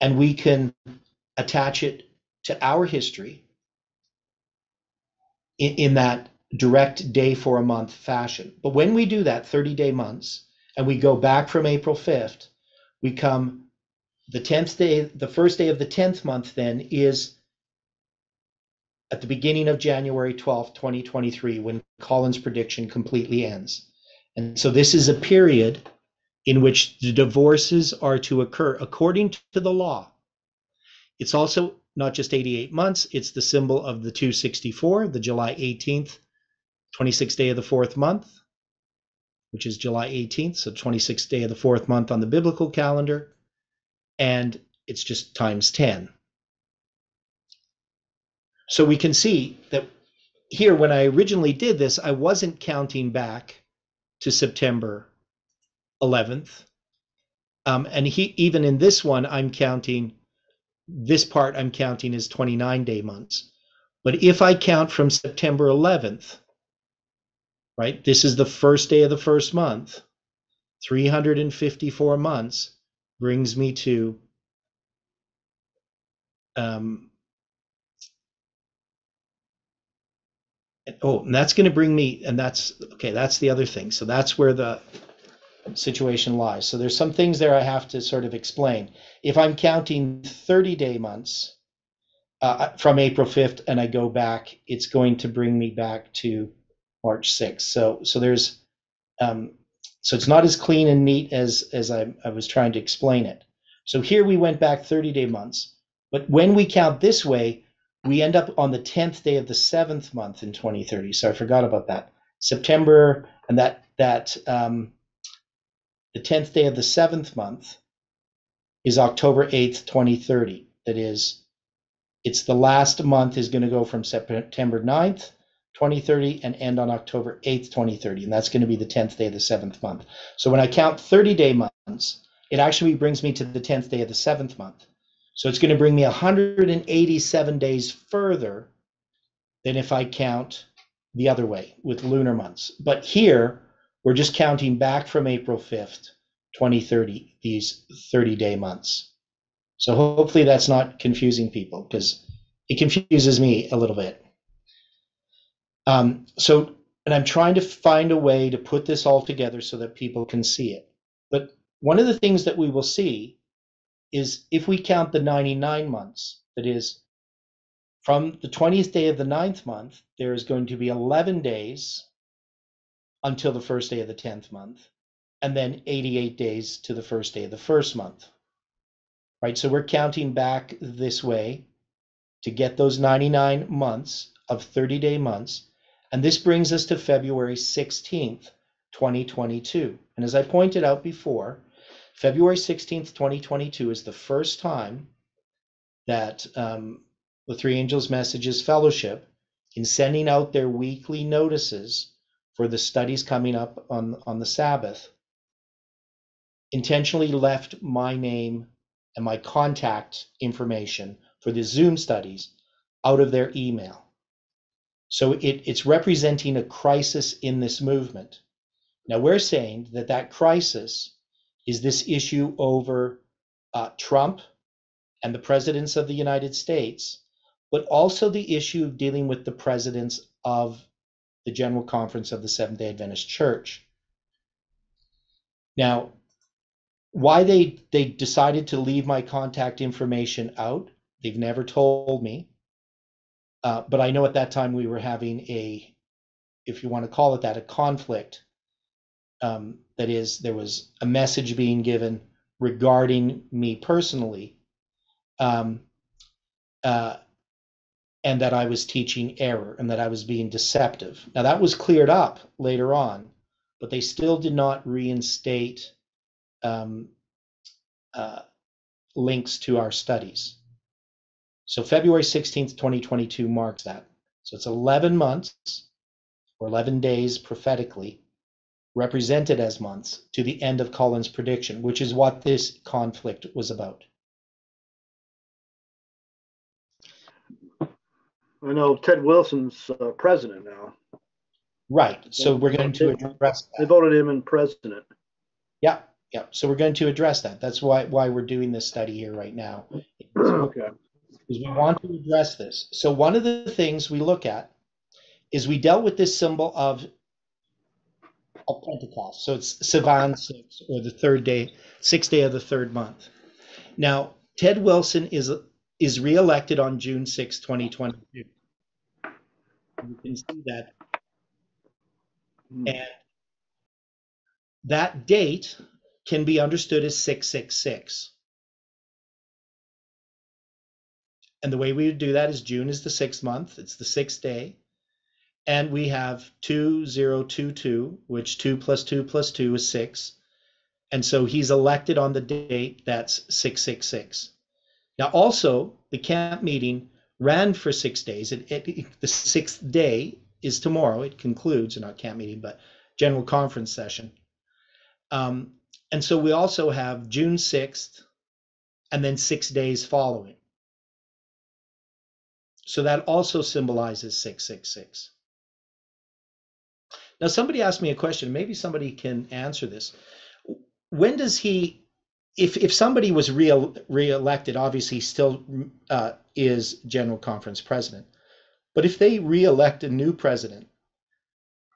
and we can attach it to our history in, in that direct day for a month fashion. But when we do that 30 day months and we go back from April 5th, we come the 10th day, the first day of the 10th month then is at the beginning of January 12th, 2023, when Colin's prediction completely ends. And so this is a period in which the divorces are to occur according to the law. It's also not just 88 months, it's the symbol of the 264, the July 18th, 26th day of the fourth month, which is July 18th, so 26th day of the fourth month on the biblical calendar, and it's just times 10. So we can see that here, when I originally did this, I wasn't counting back to September 11th. Um, and he, even in this one, I'm counting, this part I'm counting as 29 day months. But if I count from September 11th, right, this is the first day of the first month, 354 months brings me to um, oh, and that's going to bring me, and that's okay. That's the other thing. So that's where the situation lies. So there's some things there I have to sort of explain. If I'm counting 30 day months uh, from April 5th and I go back, it's going to bring me back to March 6th. So so there's um, so it's not as clean and neat as as I, I was trying to explain it. So here we went back 30 day months, but when we count this way, we end up on the 10th day of the seventh month in 2030. So I forgot about that. September and that that um, the 10th day of the seventh month is October 8th, 2030. That is, it's the last month is going to go from September 9th, 2030 and end on October 8th, 2030. And that's going to be the 10th day of the seventh month. So when I count 30 day months, it actually brings me to the 10th day of the seventh month. So it's going to bring me 187 days further than if I count the other way with lunar months. But here, we're just counting back from April 5th, 2030, these 30 day months. So hopefully that's not confusing people because it confuses me a little bit. Um, so, and I'm trying to find a way to put this all together so that people can see it. But one of the things that we will see is if we count the 99 months, that is, from the 20th day of the ninth month, there is going to be 11 days until the first day of the 10th month, and then 88 days to the first day of the first month. Right? So we're counting back this way to get those 99 months of 30 day months. And this brings us to February 16th, 2022. And as I pointed out before, February 16th, 2022 is the first time that um, the Three Angels Messages Fellowship, in sending out their weekly notices for the studies coming up on, on the Sabbath, intentionally left my name and my contact information for the Zoom studies out of their email. So it, it's representing a crisis in this movement. Now we're saying that that crisis is this issue over uh, Trump and the presidents of the United States, but also the issue of dealing with the presidents of the General Conference of the Seventh day Adventist Church. Now, why they, they decided to leave my contact information out, they've never told me. Uh, but I know at that time we were having a, if you want to call it that, a conflict um, that is, there was a message being given regarding me personally, um, uh, and that I was teaching error and that I was being deceptive. Now, that was cleared up later on, but they still did not reinstate um, uh, links to our studies. So, February 16th, 2022 marks that. So, it's 11 months or 11 days prophetically represented as months to the end of Cullen's prediction, which is what this conflict was about. I know Ted Wilson's uh, president now. Right. So we're going to address that. They voted him in president. Yeah. Yeah. So we're going to address that. That's why why we're doing this study here right now. okay. Because we want to address this. So one of the things we look at is we dealt with this symbol of of Pentecost. So it's Sivan 6 or the third day, sixth day of the third month. Now, Ted Wilson is is reelected on June 6, 2022. You can see that. And that date can be understood as 666. And the way we would do that is June is the sixth month, it's the sixth day. And we have 2022, which 2 plus 2 plus 2 is 6. And so he's elected on the date that's 666. Now, also, the camp meeting ran for six days. It, it, the sixth day is tomorrow. It concludes, not camp meeting, but general conference session. Um, and so we also have June 6th and then six days following. So that also symbolizes 666. Now, somebody asked me a question. Maybe somebody can answer this. When does he, if, if somebody was re reelected, obviously still uh, is General Conference president. But if they re-elect a new president,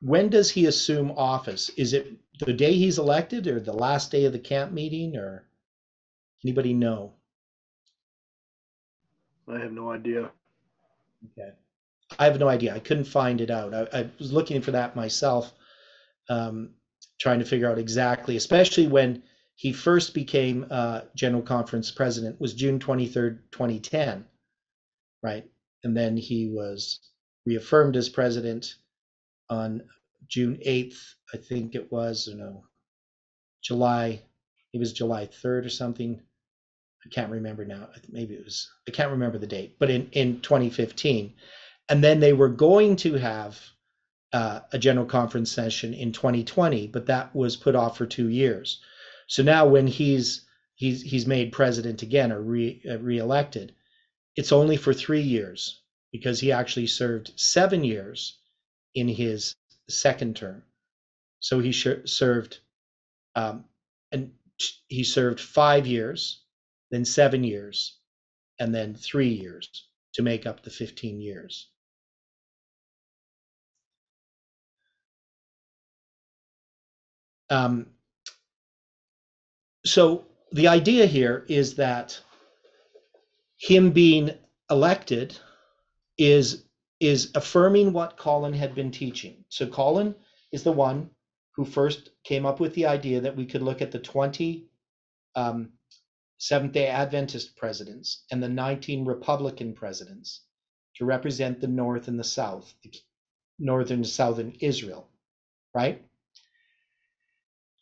when does he assume office? Is it the day he's elected or the last day of the camp meeting or anybody know? I have no idea. Okay. I have no idea. I couldn't find it out. I, I was looking for that myself, um, trying to figure out exactly, especially when he first became uh, General Conference president was June 23rd, 2010, right? And then he was reaffirmed as president on June 8th, I think it was, or no, July, it was July 3rd or something. I can't remember now. Maybe it was, I can't remember the date, but in, in 2015. And then they were going to have uh, a general conference session in 2020, but that was put off for two years. So now when he's he's he's made president again or re, uh, reelected, it's only for three years because he actually served seven years in his second term. So he served, um, and he served five years, then seven years, and then three years to make up the 15 years. Um, so the idea here is that him being elected is is affirming what Colin had been teaching. So Colin is the one who first came up with the idea that we could look at the 20 um, Seventh day Adventist presidents and the 19 Republican presidents to represent the North and the South, the Northern and Southern Israel, right?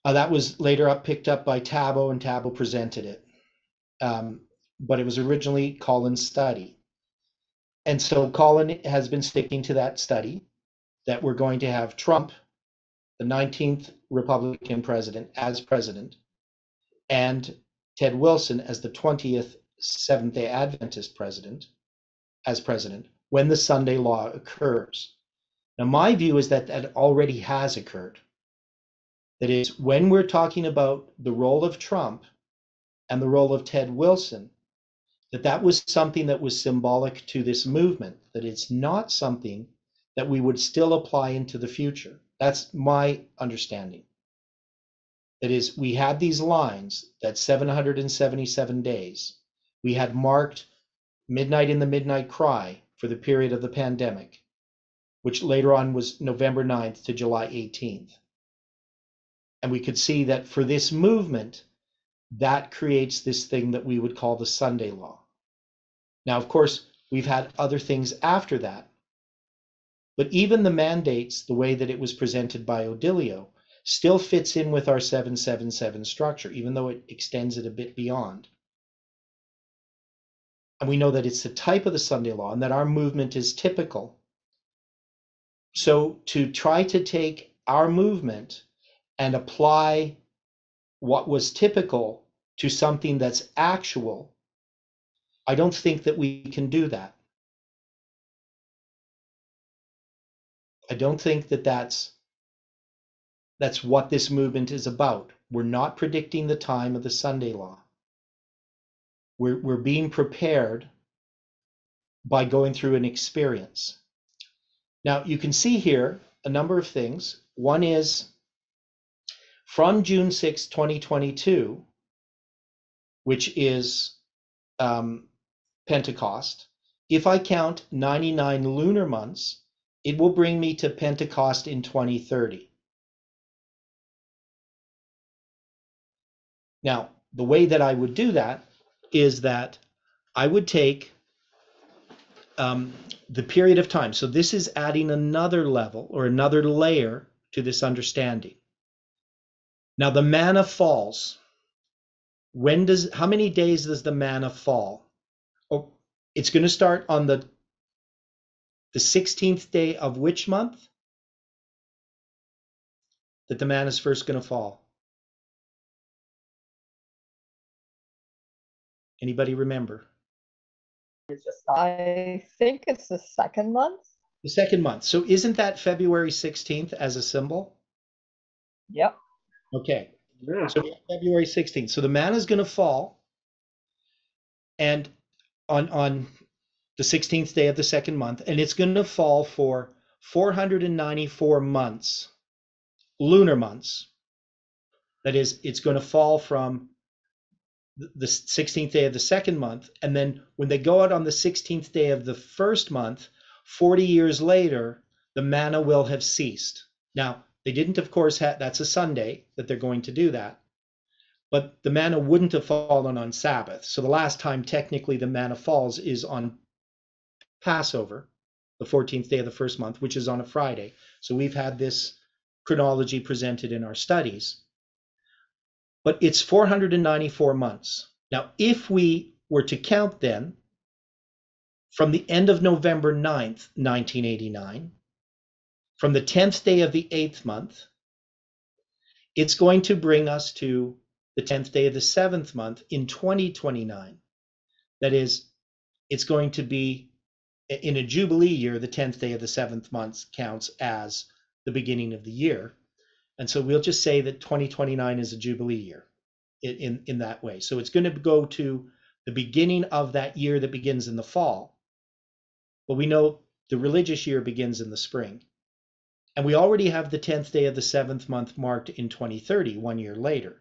Uh, that was later up picked up by Tabo, and Tabo presented it. Um, but it was originally Colin's study. And so Colin has been sticking to that study that we're going to have Trump, the 19th Republican president, as president, and Ted Wilson as the 20th Seventh day Adventist president, as president, when the Sunday law occurs. Now, my view is that that already has occurred. That is, when we're talking about the role of Trump and the role of Ted Wilson, that that was something that was symbolic to this movement, that it's not something that we would still apply into the future. That's my understanding. That is, we had these lines that 777 days. We had marked midnight in the midnight cry for the period of the pandemic, which later on was November 9th to July 18th. And we could see that for this movement, that creates this thing that we would call the Sunday law. Now, of course, we've had other things after that. But even the mandates, the way that it was presented by Odilio, still fits in with our 777 structure, even though it extends it a bit beyond. And we know that it's the type of the Sunday law and that our movement is typical. So to try to take our movement and apply what was typical to something that's actual I don't think that we can do that. I don't think that that's that's what this movement is about. We're not predicting the time of the Sunday law. We're, we're being prepared by going through an experience. Now, you can see here a number of things. One is from June 6, 2022, which is um, Pentecost. If I count 99 lunar months, it will bring me to Pentecost in 2030. Now, the way that I would do that is that I would take um, the period of time. So this is adding another level or another layer to this understanding. Now the manna falls. When does how many days does the manna fall? Oh, it's going to start on the the 16th day of which month? That the manna is first going to fall. Anybody remember? I think it's the second month. The second month. So isn't that February 16th as a symbol? Yep. Okay. Yeah. So February 16th. So the manna is going to fall. And on on the 16th day of the second month, and it's going to fall for 494 months, lunar months. That is, it's going to fall from the 16th day of the second month. And then when they go out on the 16th day of the first month, 40 years later, the manna will have ceased. Now, they didn't, of course, have that's a Sunday that they're going to do that. But the manna wouldn't have fallen on Sabbath. So the last time technically the manna falls is on Passover, the 14th day of the first month, which is on a Friday. So we've had this chronology presented in our studies but it's 494 months. Now, if we were to count then from the end of November 9th, 1989, from the 10th day of the eighth month, it's going to bring us to the 10th day of the seventh month in 2029. That is, it's going to be in a Jubilee year, the 10th day of the seventh month counts as the beginning of the year. And so we'll just say that 2029 is a Jubilee year in, in, in that way. So it's going to go to the beginning of that year that begins in the fall. But we know the religious year begins in the spring. And we already have the 10th day of the seventh month marked in 2030, one year later.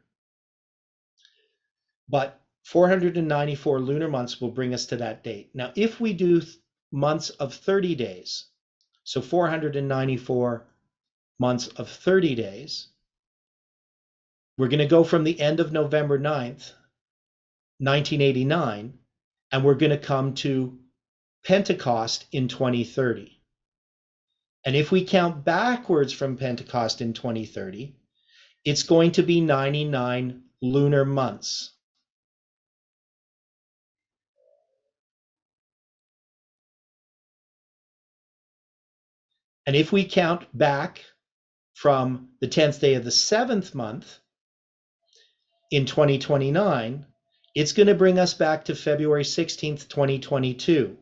But 494 lunar months will bring us to that date. Now, if we do months of 30 days, so 494 months of 30 days. We're going to go from the end of November 9th, 1989, and we're going to come to Pentecost in 2030. And if we count backwards from Pentecost in 2030, it's going to be 99 lunar months. And if we count back from the 10th day of the seventh month in 2029, it's going to bring us back to February 16th, 2022,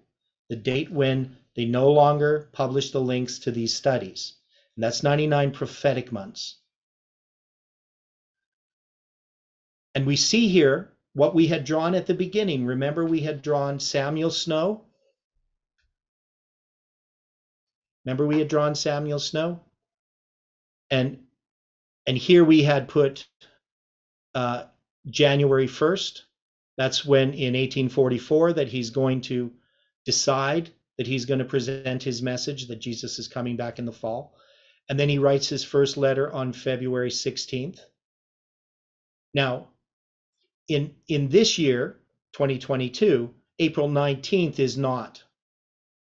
the date when they no longer publish the links to these studies. And that's 99 prophetic months. And we see here what we had drawn at the beginning. Remember, we had drawn Samuel Snow? Remember, we had drawn Samuel Snow? And and here we had put uh, January 1st. That's when in 1844 that he's going to decide that he's going to present his message that Jesus is coming back in the fall. And then he writes his first letter on February 16th. Now, in in this year, 2022, April 19th is not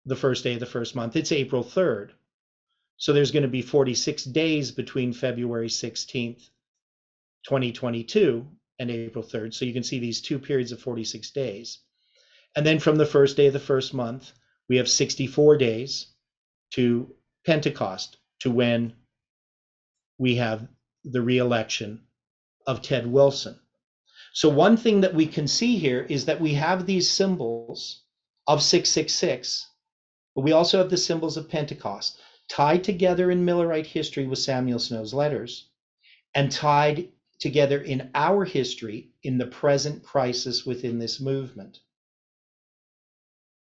the first day of the first month. It's April 3rd. So there's going to be 46 days between February 16th, 2022 and April 3rd. So you can see these two periods of 46 days. And then from the first day of the first month, we have 64 days to Pentecost, to when we have the reelection of Ted Wilson. So one thing that we can see here is that we have these symbols of 666, but we also have the symbols of Pentecost tied together in Millerite history with Samuel Snow's letters, and tied together in our history in the present crisis within this movement.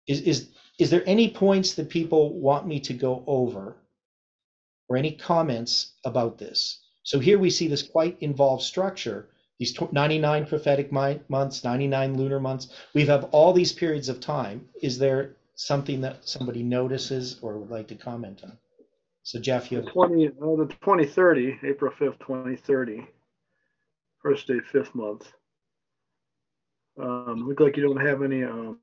Is, is, is there any points that people want me to go over or any comments about this? So here we see this quite involved structure, these 99 prophetic months, 99 lunar months. We have all these periods of time. Is there something that somebody notices or would like to comment on? So Jeff, you have 20, uh, the 2030, April 5th, 2030. first day, fifth month. Um, look like you don't have any. Um,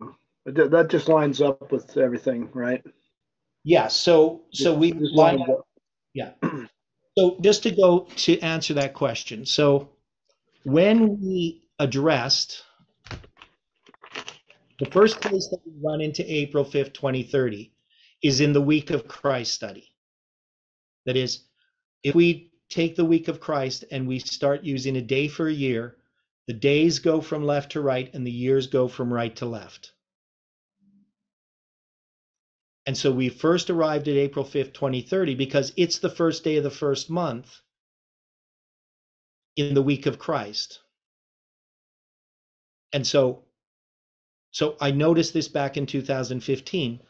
that just lines up with everything, right? Yeah. So so we line up up. Yeah. So just to go to answer that question. So when we addressed the first place that we run into April 5th, 2030 is in the week of Christ study. That is, if we take the week of Christ and we start using a day for a year, the days go from left to right and the years go from right to left. And so we first arrived at April 5th, 2030, because it's the first day of the first month in the week of Christ. And so so I noticed this back in 2015,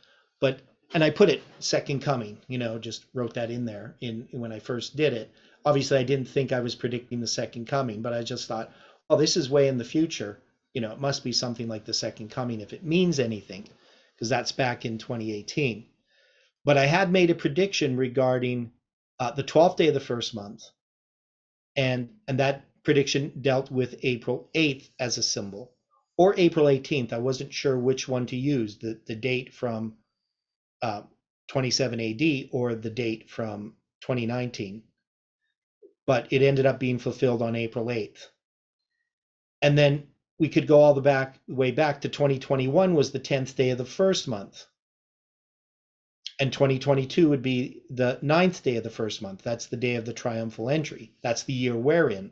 but and I put it second coming, you know, just wrote that in there in when I first did it. Obviously I didn't think I was predicting the second coming, but I just thought, oh, this is way in the future. You know, it must be something like the second coming if it means anything because that's back in 2018. But I had made a prediction regarding uh, the 12th day of the first month, and and that prediction dealt with April 8th as a symbol, or April 18th. I wasn't sure which one to use the the date from uh, 27 AD or the date from 2019, but it ended up being fulfilled on April 8th. And then we could go all the back way back to 2021 was the 10th day of the first month. And 2022 would be the ninth day of the first month. That's the day of the triumphal entry. That's the year wherein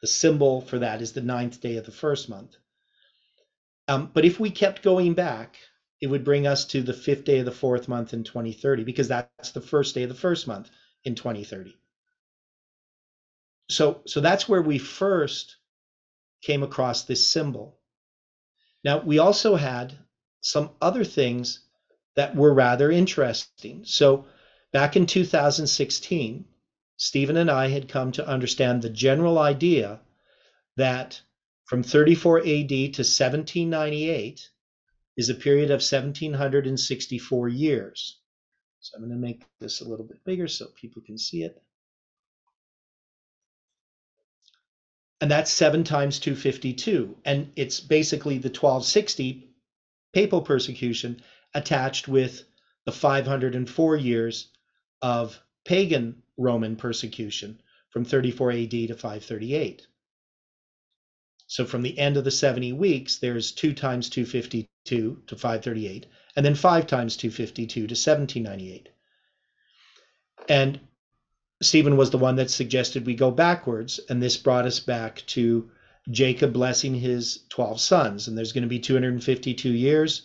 the symbol for that is the ninth day of the first month. Um, but if we kept going back it would bring us to the fifth day of the fourth month in 2030 because that's the first day of the first month in 2030 so so that's where we first came across this symbol. Now, we also had some other things that were rather interesting. So, back in 2016, Stephen and I had come to understand the general idea that from 34 AD to 1798 is a period of 1764 years. So, I'm going to make this a little bit bigger so people can see it. and that's 7 times 252 and it's basically the 1260 papal persecution attached with the 504 years of pagan roman persecution from 34 AD to 538 so from the end of the 70 weeks there's 2 times 252 to 538 and then 5 times 252 to 1798 and Stephen was the one that suggested we go backwards, and this brought us back to Jacob blessing his 12 sons. And there's going to be 252 years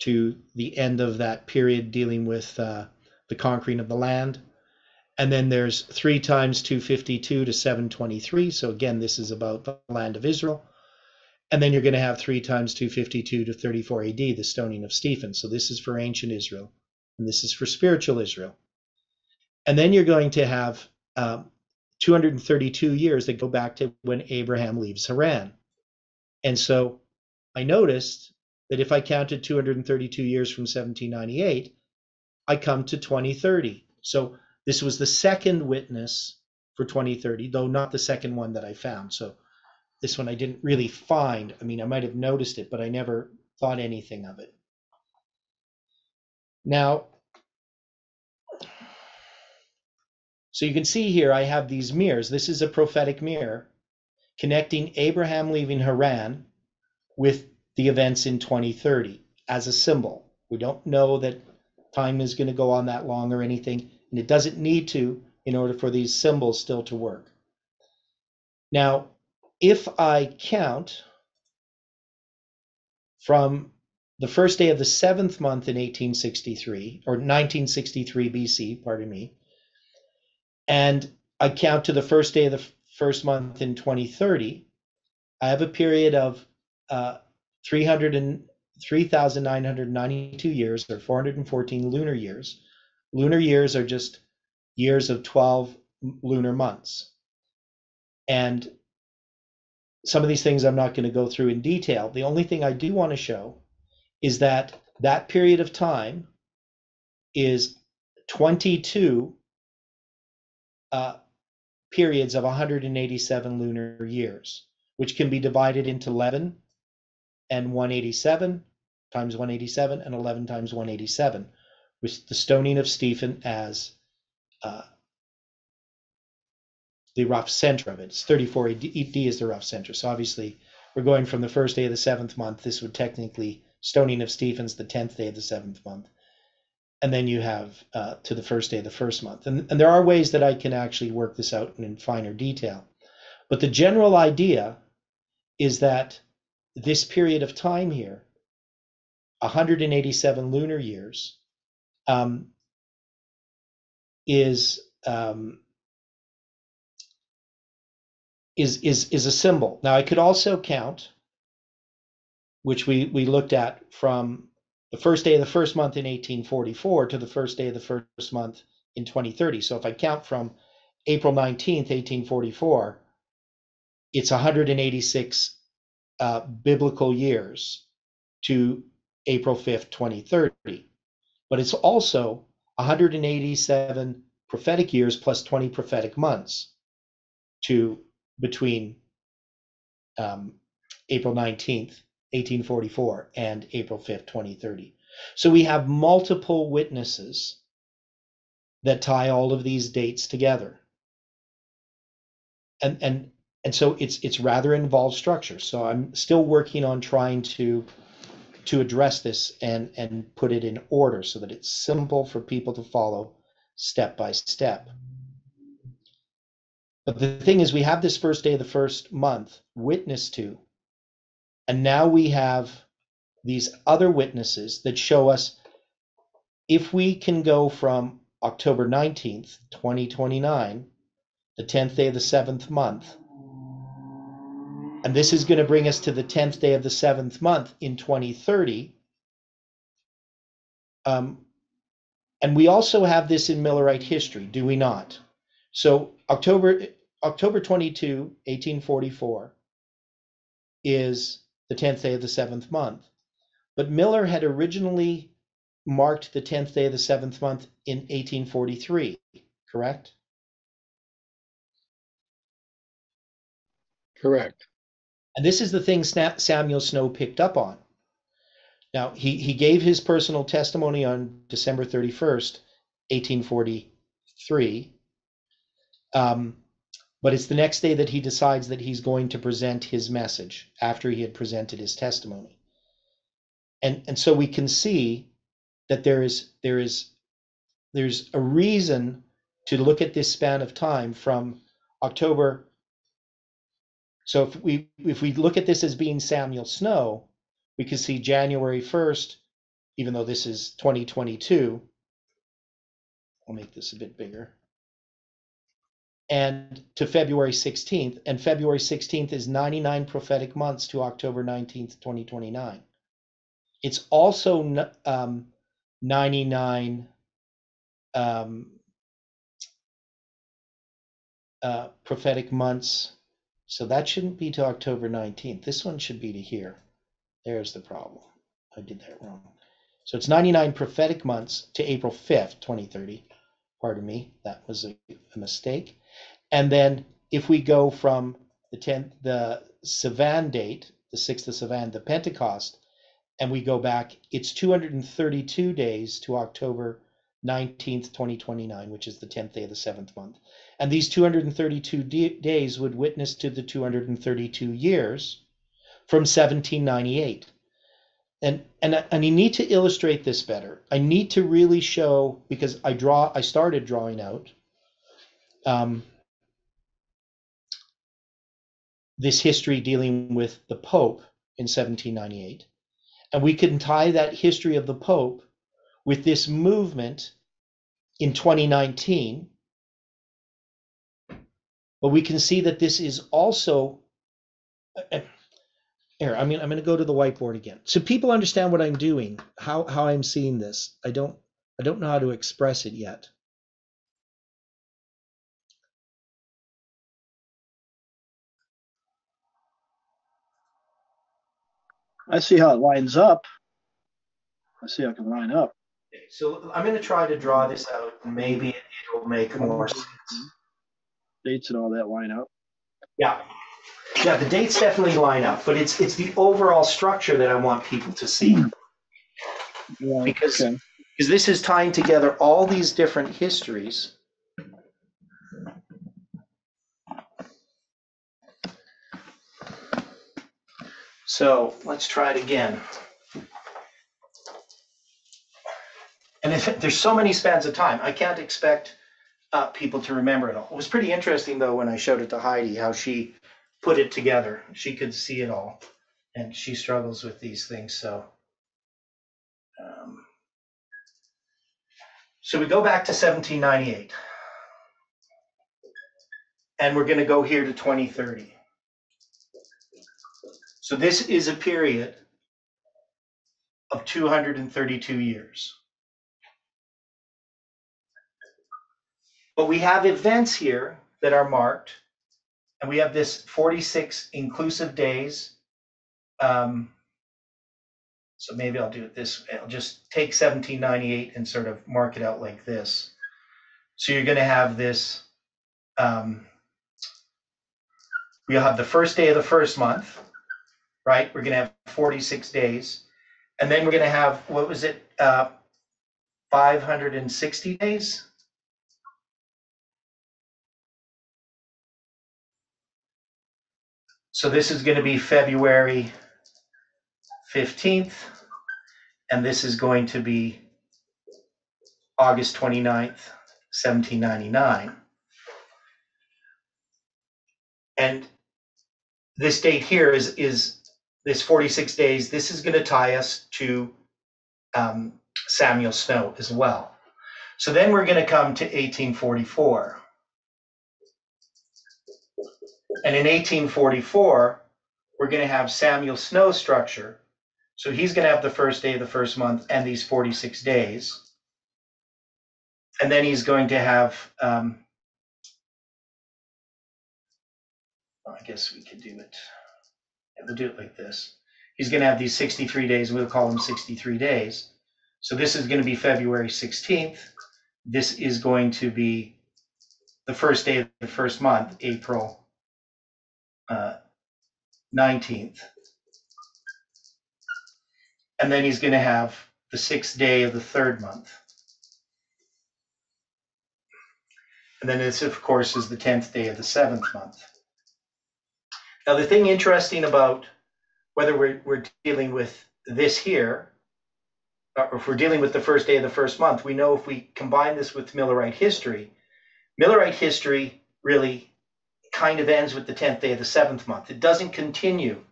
to the end of that period dealing with uh, the conquering of the land. And then there's 3 times 252 to 723. So again, this is about the land of Israel. And then you're going to have 3 times 252 to 34 AD, the stoning of Stephen. So this is for ancient Israel, and this is for spiritual Israel. And then you're going to have um, 232 years that go back to when Abraham leaves Haran. And so I noticed that if I counted 232 years from 1798, I come to 2030. So this was the second witness for 2030, though not the second one that I found. So this one I didn't really find. I mean, I might have noticed it, but I never thought anything of it. Now, So you can see here I have these mirrors. This is a prophetic mirror connecting Abraham leaving Haran with the events in 2030 as a symbol. We don't know that time is going to go on that long or anything, and it doesn't need to in order for these symbols still to work. Now, if I count from the first day of the seventh month in 1863 or 1963 BC, pardon me, and I count to the first day of the first month in 2030, I have a period of uh, 3,992 years or 414 lunar years. Lunar years are just years of 12 lunar months. And some of these things I'm not going to go through in detail. The only thing I do want to show is that that period of time is 22 uh, periods of 187 lunar years, which can be divided into 11 and 187 times 187 and 11 times 187, with the stoning of Stephen as uh, the rough center of it. It's 34 AD is the rough center. So obviously, we're going from the first day of the seventh month. This would technically stoning of Stephen's the tenth day of the seventh month, and then you have uh, to the first day of the first month. And, and there are ways that I can actually work this out in finer detail, but the general idea is that this period of time here, 187 lunar years, um, is um, is is is a symbol. Now I could also count, which we we looked at from the first day of the first month in 1844 to the first day of the first month in 2030. So if I count from April 19th, 1844, it's 186 uh, biblical years to April 5th, 2030. But it's also 187 prophetic years plus 20 prophetic months to between um, April 19th, 1844, and April 5th, 2030. So we have multiple witnesses that tie all of these dates together. And and and so it's it's rather involved structure. So I'm still working on trying to to address this and and put it in order so that it's simple for people to follow step by step. But the thing is, we have this first day of the first month witness to, and now we have these other witnesses that show us if we can go from October 19th, 2029, the 10th day of the seventh month, and this is going to bring us to the 10th day of the seventh month in 2030. Um, and we also have this in Millerite history, do we not? So October October 22, 1844 is the 10th day of the seventh month. But Miller had originally marked the 10th day of the seventh month in 1843, correct? Correct. And this is the thing Samuel Snow picked up on. Now, he, he gave his personal testimony on December 31st, 1843. Um, but it's the next day that he decides that he's going to present his message after he had presented his testimony. And, and so we can see that there is there is there's a reason to look at this span of time from October. So if we if we look at this as being Samuel Snow, we can see January 1st, even though this is 2022. I'll make this a bit bigger and to February 16th. And February 16th is 99 prophetic months to October 19th, 2029. It's also um, 99 um, uh, prophetic months. So that shouldn't be to October 19th. This one should be to here. There's the problem. I did that wrong. So it's 99 prophetic months to April 5th, 2030. Pardon me, that was a, a mistake. And then if we go from the 10th, the Sivan date, the 6th of Sivan, the Pentecost, and we go back, it's 232 days to October 19th, 2029, which is the 10th day of the seventh month. And these 232 days would witness to the 232 years from 1798. And, and, and I need to illustrate this better. I need to really show, because I draw, I started drawing out um, this history dealing with the Pope in 1798. And we can tie that history of the Pope with this movement in 2019. But we can see that this is also. Uh, uh, here, I mean, I'm going to go to the whiteboard again, so people understand what I'm doing, how how I'm seeing this. I don't I don't know how to express it yet. I see how it lines up. I see how it can line up. So I'm going to try to draw this out, and maybe it will make more sense. dates and all that line up. Yeah. Yeah, the dates definitely line up, but it's it's the overall structure that I want people to see. Hmm. Yeah, Because- okay. Because this is tying together all these different histories. So let's try it again. And if there's so many spans of time, I can't expect uh, people to remember it all. It was pretty interesting though when I showed it to Heidi how she put it together. She could see it all, and she struggles with these things. So, um, so we go back to 1798, and we're going to go here to 2030. So this is a period of 232 years. But we have events here that are marked, and we have this 46 inclusive days. Um, so maybe I'll do it this way. I'll just take 1798 and sort of mark it out like this. So you're going to have this. Um, we'll have the first day of the first month, right? We're going to have 46 days. And then we're going to have, what was it? Uh, 560 days? So this is going to be February 15th, and this is going to be August 29th, 1799. And this date here is, is this 46 days. This is going to tie us to um, Samuel Snow as well. So then we're going to come to 1844. And in 1844, we're going to have Samuel Snow structure. So he's going to have the first day of the first month and these 46 days. And then he's going to have, um, I guess we could do it. We'll do it like this. He's going to have these 63 days. We'll call them 63 days. So this is going to be February 16th. This is going to be the first day of the first month, April uh, 19th. And then he's going to have the sixth day of the third month. And then this, of course, is the 10th day of the seventh month. Now, the thing interesting about whether we're, we're dealing with this here, or if we're dealing with the first day of the first month, we know if we combine this with Millerite history, Millerite history really kind of ends with the 10th day of the seventh month. It doesn't continue.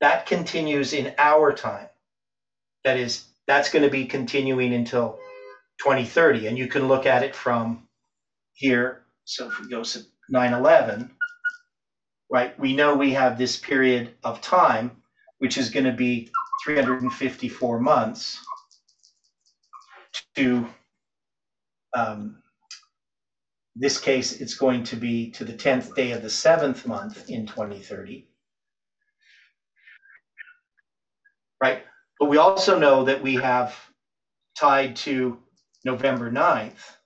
That continues in our time. That is, that's going to be continuing until 2030. And you can look at it from here. So if we go to 9 11, right, we know we have this period of time, which is going to be 354 months to um, this case, it's going to be to the 10th day of the seventh month in 2030. Right? But we also know that we have tied to November 9th,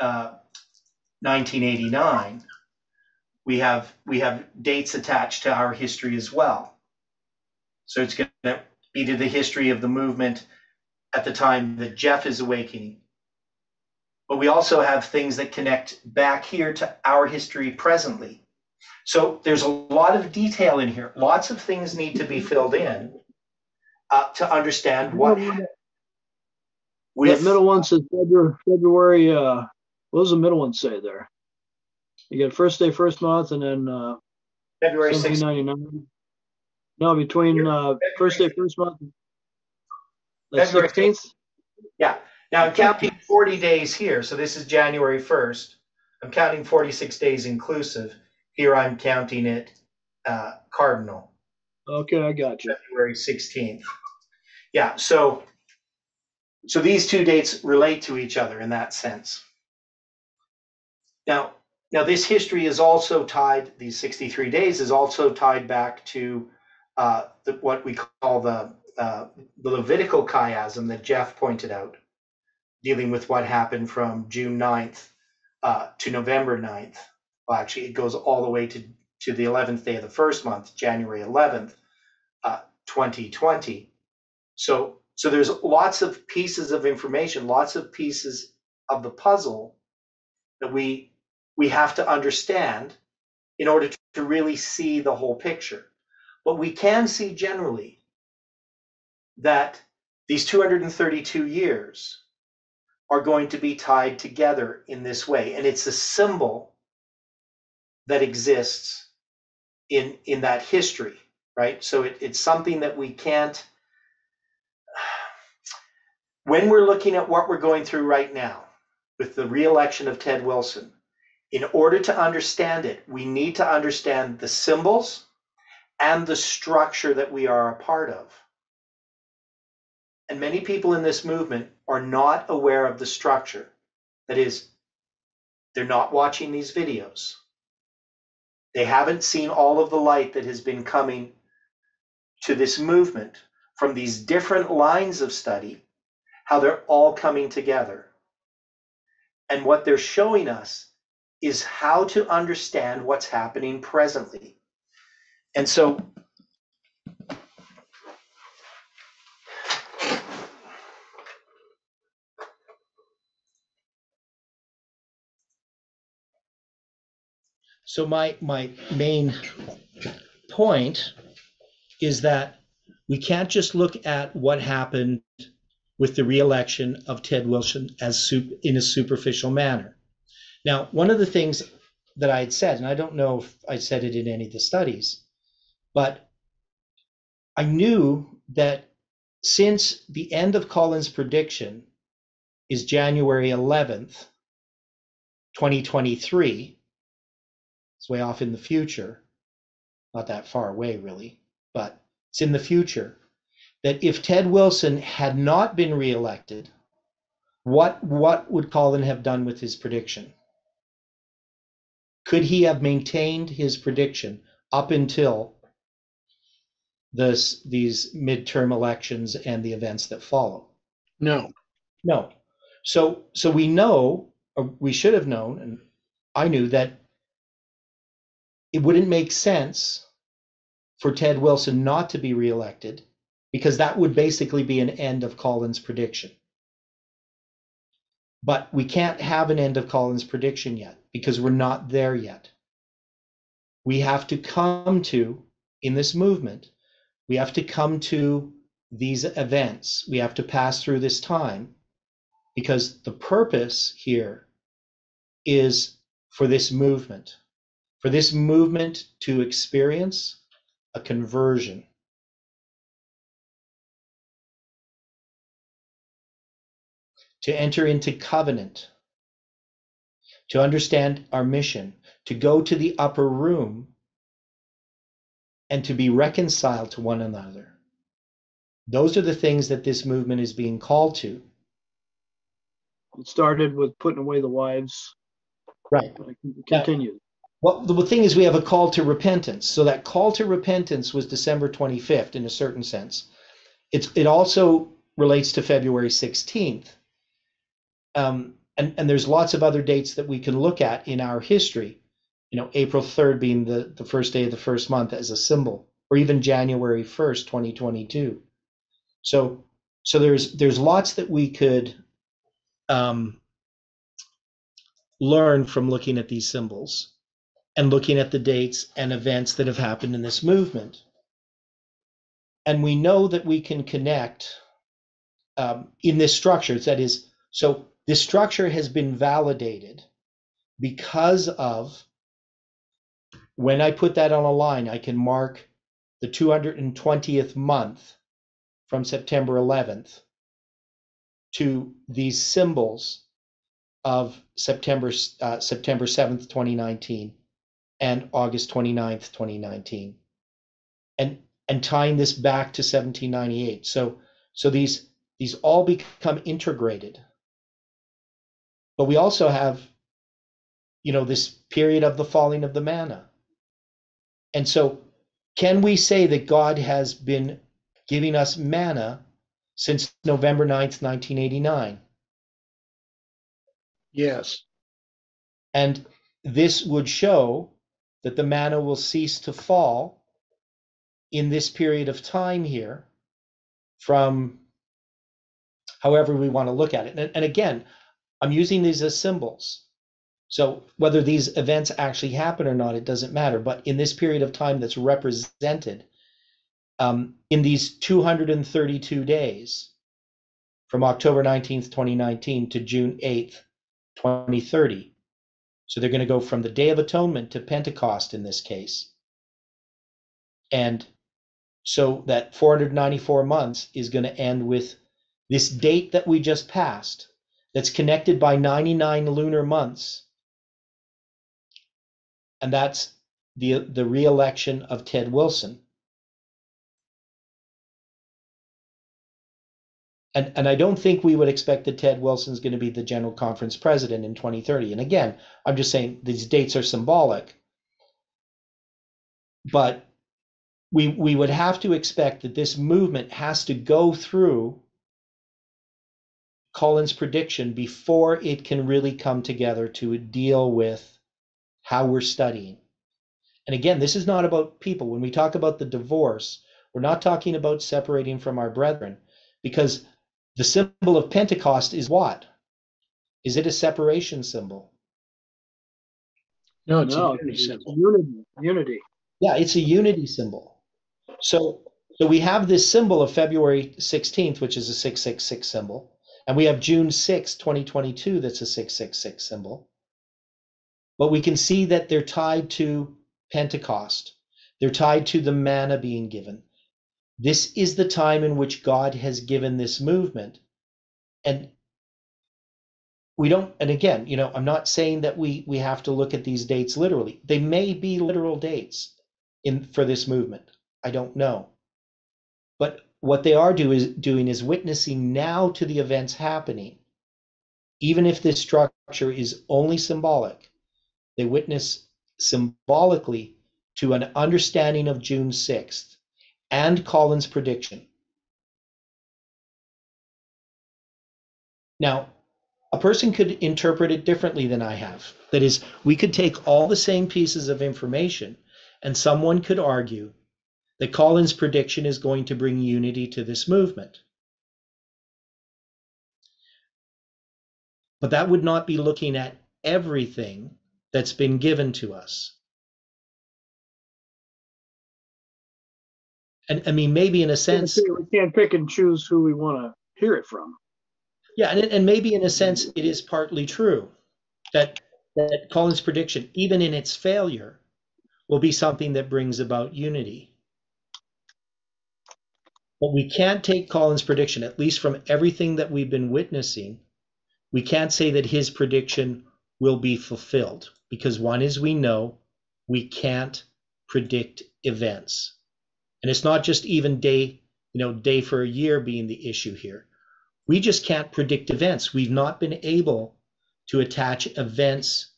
uh, 1989. We have we have dates attached to our history as well. So it's going to be to the history of the movement at the time that Jeff is awakening but we also have things that connect back here to our history presently. So there's a lot of detail in here. Lots of things need to be filled in uh, to understand what that with middle one says February, February, uh, what does the middle one say there? You get first day, first month, and then, uh, February seventeen 16th. No, between, uh, first day, first month. Like February sixteenth? Yeah. Now I'm counting 40 days here. So this is January 1st. I'm counting 46 days inclusive. Here I'm counting it uh, cardinal. Okay, I got you. February 16th. Yeah, so so these two dates relate to each other in that sense. Now, now this history is also tied. These 63 days is also tied back to uh, the, what we call the uh, the Levitical chiasm that Jeff pointed out, dealing with what happened from June 9th uh, to November 9th well, actually, it goes all the way to, to the 11th day of the first month, January 11th, uh, 2020. So, so there's lots of pieces of information, lots of pieces of the puzzle that we we have to understand in order to really see the whole picture. But we can see generally that these 232 years are going to be tied together in this way. And it's a symbol that exists in, in that history, right? So it, it's something that we can't. When we're looking at what we're going through right now with the reelection of Ted Wilson, in order to understand it, we need to understand the symbols and the structure that we are a part of. And many people in this movement are not aware of the structure. That is, they're not watching these videos. They haven't seen all of the light that has been coming to this movement from these different lines of study, how they're all coming together. And what they're showing us is how to understand what's happening presently. And so So my my main point is that we can't just look at what happened with the reelection of Ted Wilson as in a superficial manner. Now, one of the things that I had said, and I don't know if I said it in any of the studies, but I knew that since the end of Colin's prediction is January 11th, 2023, it's way off in the future, not that far away, really, but it's in the future. That if Ted Wilson had not been reelected, what what would Colin have done with his prediction? Could he have maintained his prediction up until this these midterm elections and the events that follow? No. No. So so we know, or we should have known, and I knew that it wouldn't make sense for Ted Wilson not to be reelected because that would basically be an end of Colin's prediction. But we can't have an end of Colin's prediction yet because we're not there yet. We have to come to, in this movement, we have to come to these events. We have to pass through this time because the purpose here is for this movement for this movement to experience a conversion. To enter into covenant, to understand our mission, to go to the upper room and to be reconciled to one another. Those are the things that this movement is being called to. It started with putting away the wives. Right. Continue. Well, the thing is, we have a call to repentance. So that call to repentance was December 25th in a certain sense. It's, it also relates to February 16th. Um, and, and there's lots of other dates that we can look at in our history. You know, April 3rd being the, the first day of the first month as a symbol, or even January 1st, 2022. So, so there's there's lots that we could um, learn from looking at these symbols and looking at the dates and events that have happened in this movement. And we know that we can connect um, in this structure. That is, so this structure has been validated because of when I put that on a line, I can mark the 220th month from September 11th to these symbols of September uh, September 7th, 2019, and August 29th, 2019. And and tying this back to 1798. So so these these all become integrated. But we also have you know this period of the falling of the manna. And so can we say that God has been giving us manna since November 9th, 1989? Yes. And this would show that the manna will cease to fall in this period of time here from however we want to look at it. And, and again, I'm using these as symbols. So whether these events actually happen or not, it doesn't matter. But in this period of time that's represented, um, in these 232 days, from October 19th, 2019 to June 8th, 2030. So they're going to go from the Day of Atonement to Pentecost in this case. And so that 494 months is going to end with this date that we just passed, that's connected by 99 lunar months. And that's the, the re election of Ted Wilson. And, and I don't think we would expect that Ted Wilson's going to be the General Conference president in 2030. And again, I'm just saying these dates are symbolic. But we, we would have to expect that this movement has to go through Colin's prediction before it can really come together to deal with how we're studying. And again, this is not about people. When we talk about the divorce, we're not talking about separating from our brethren because the symbol of Pentecost is what? Is it a separation symbol? No, it's No, a unity it's symbol. unity. Unity. Yeah, it's a unity symbol. So, so we have this symbol of February 16th, which is a 666 symbol, and we have June 6, 2022, that's a 666 symbol. But we can see that they're tied to Pentecost. They're tied to the manna being given. This is the time in which God has given this movement. And we don't, and again, you know, I'm not saying that we we have to look at these dates literally. They may be literal dates in for this movement. I don't know. But what they are do is doing is witnessing now to the events happening. Even if this structure is only symbolic, they witness symbolically to an understanding of June 6th and Colin's prediction. Now, a person could interpret it differently than I have. That is, we could take all the same pieces of information, and someone could argue that Colin's prediction is going to bring unity to this movement. But that would not be looking at everything that's been given to us. And I mean, maybe in a sense, we can't pick and choose who we want to hear it from. yeah, and, and maybe in a sense, it is partly true that that Colin's prediction, even in its failure, will be something that brings about unity. But we can't take Colin's prediction, at least from everything that we've been witnessing, we can't say that his prediction will be fulfilled because one is we know we can't predict events. And it's not just even day, you know, day for a year being the issue here. We just can't predict events. We've not been able to attach events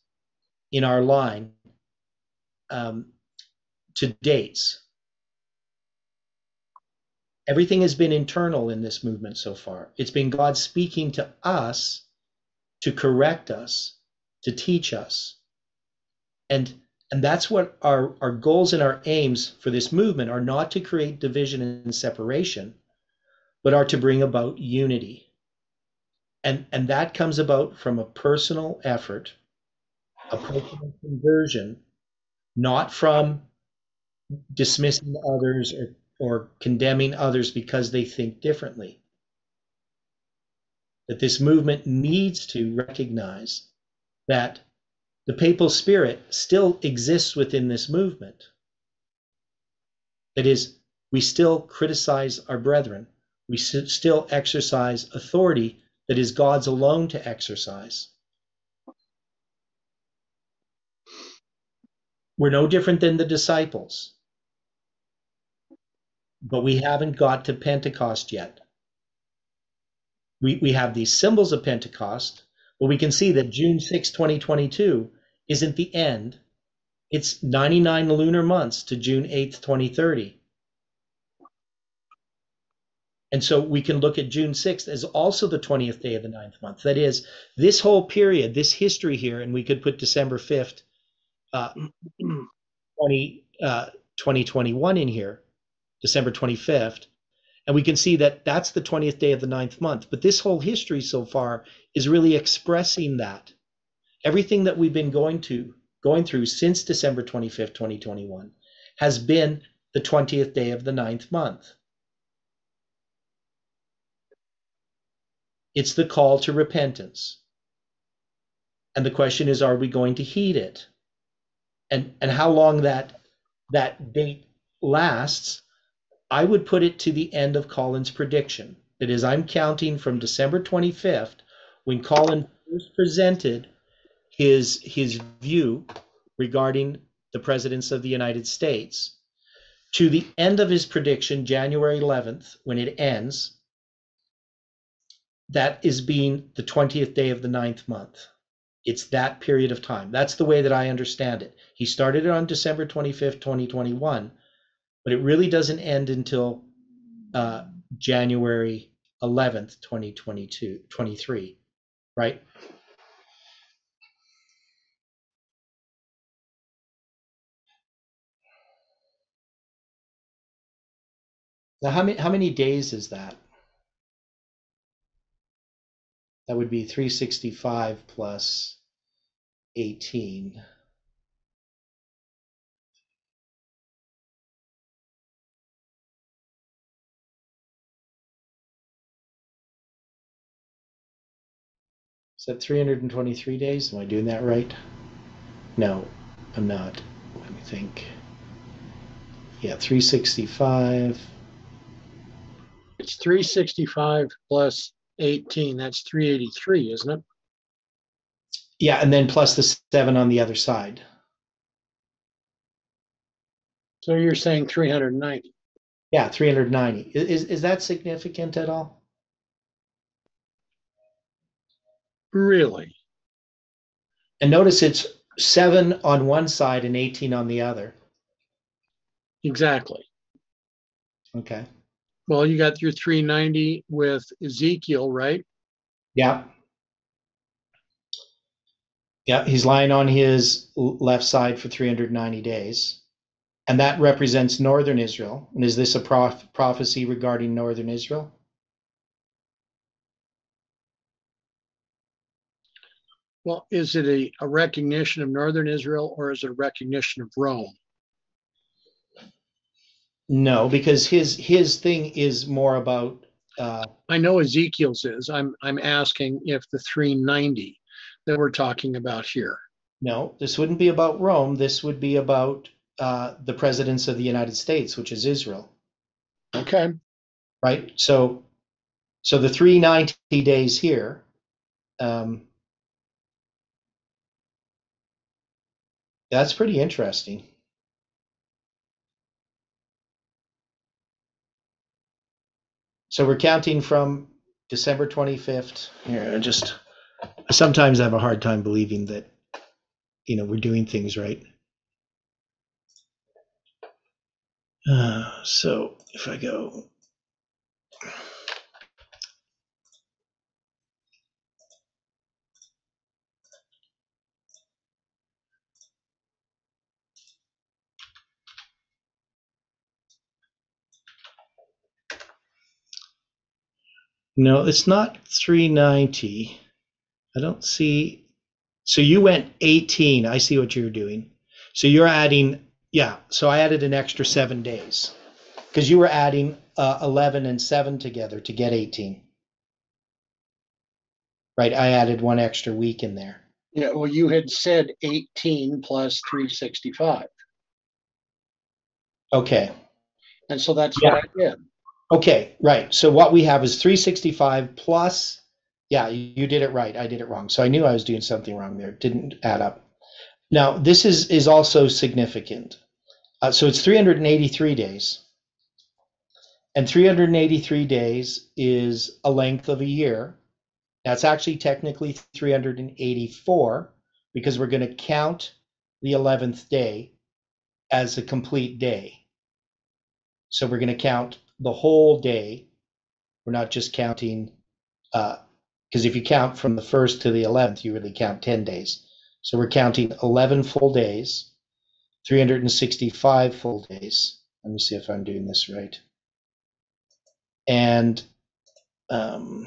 in our line um, to dates. Everything has been internal in this movement so far. It's been God speaking to us to correct us, to teach us. And and that's what our, our goals and our aims for this movement are not to create division and separation, but are to bring about unity. And, and that comes about from a personal effort, a personal conversion, not from dismissing others or, or condemning others because they think differently. That this movement needs to recognize that the papal spirit still exists within this movement. That is, we still criticize our brethren. We still exercise authority that is God's alone to exercise. We're no different than the disciples, but we haven't got to Pentecost yet. We, we have these symbols of Pentecost, but we can see that June 6, 2022 isn't the end. It's 99 lunar months to June 8th, 2030. And so we can look at June 6th as also the 20th day of the ninth month. That is, this whole period, this history here, and we could put December 5th uh, 20, uh, 2021 in here, December 25th, and we can see that that's the 20th day of the ninth month. But this whole history so far is really expressing that. Everything that we've been going to going through since December 25th, 2021 has been the 20th day of the ninth month. It's the call to repentance. And the question is, are we going to heed it? And and how long that that date lasts, I would put it to the end of Colin's prediction. That is, I'm counting from December 25th, when Colin first presented his his view regarding the presidents of the United States, to the end of his prediction, January 11th, when it ends, that is being the 20th day of the ninth month. It's that period of time. That's the way that I understand it. He started it on December 25th, 2021, but it really doesn't end until uh, January 11th, 2022, 23, right? Now, how many, how many days is that? That would be 365 plus 18. Is that 323 days? Am I doing that right? No, I'm not. Let me think. Yeah, 365. It's 365 plus 18. That's 383, isn't it? Yeah, and then plus the seven on the other side. So you're saying 390. Yeah, 390. Is, is that significant at all? Really? And notice it's seven on one side and 18 on the other. Exactly. Okay. Well, you got your 390 with Ezekiel, right? Yeah. Yeah, he's lying on his left side for 390 days. And that represents northern Israel. And is this a prof- prophecy regarding northern Israel? Well, is it a, a recognition of northern Israel or is it a recognition of Rome? No, because his his thing is more about uh, I know Ezekiel's is. I'm I'm asking if the 390 that we're talking about here. no, this wouldn't be about Rome. This would be about uh, the presidents of the United States, which is Israel. Okay. right? So, so the 390 days here, um, that's pretty interesting. So we're counting from December 25th. Here, I just sometimes I have a hard time believing that, you know, we're doing things right. Uh, so if I go No, it's not 390. I don't see. So you went 18. I see what you're doing. So you're adding, yeah. So I added an extra seven days because you were adding uh, 11 and 7 together to get 18. Right. I added one extra week in there. Yeah, well, you had said 18 plus 365. Okay. And so that's Yeah. what I did. Okay. Right. So what we have is 365 plus. Yeah, you, did it right. I did it wrong. So I knew I was doing something wrong there. It didn't add up. Now, this is, is also significant. Uh, so it's 383 days. And 383 days is a length of a year. That's actually technically 384 because we're going to count the 11th day as a complete day. So we're going to count the whole day. We're not just counting, because if you count from the 1st to the 11th, you really count 10 days. So we're counting 11 full days, 365 full days. Let me see if I'm doing this right. And um,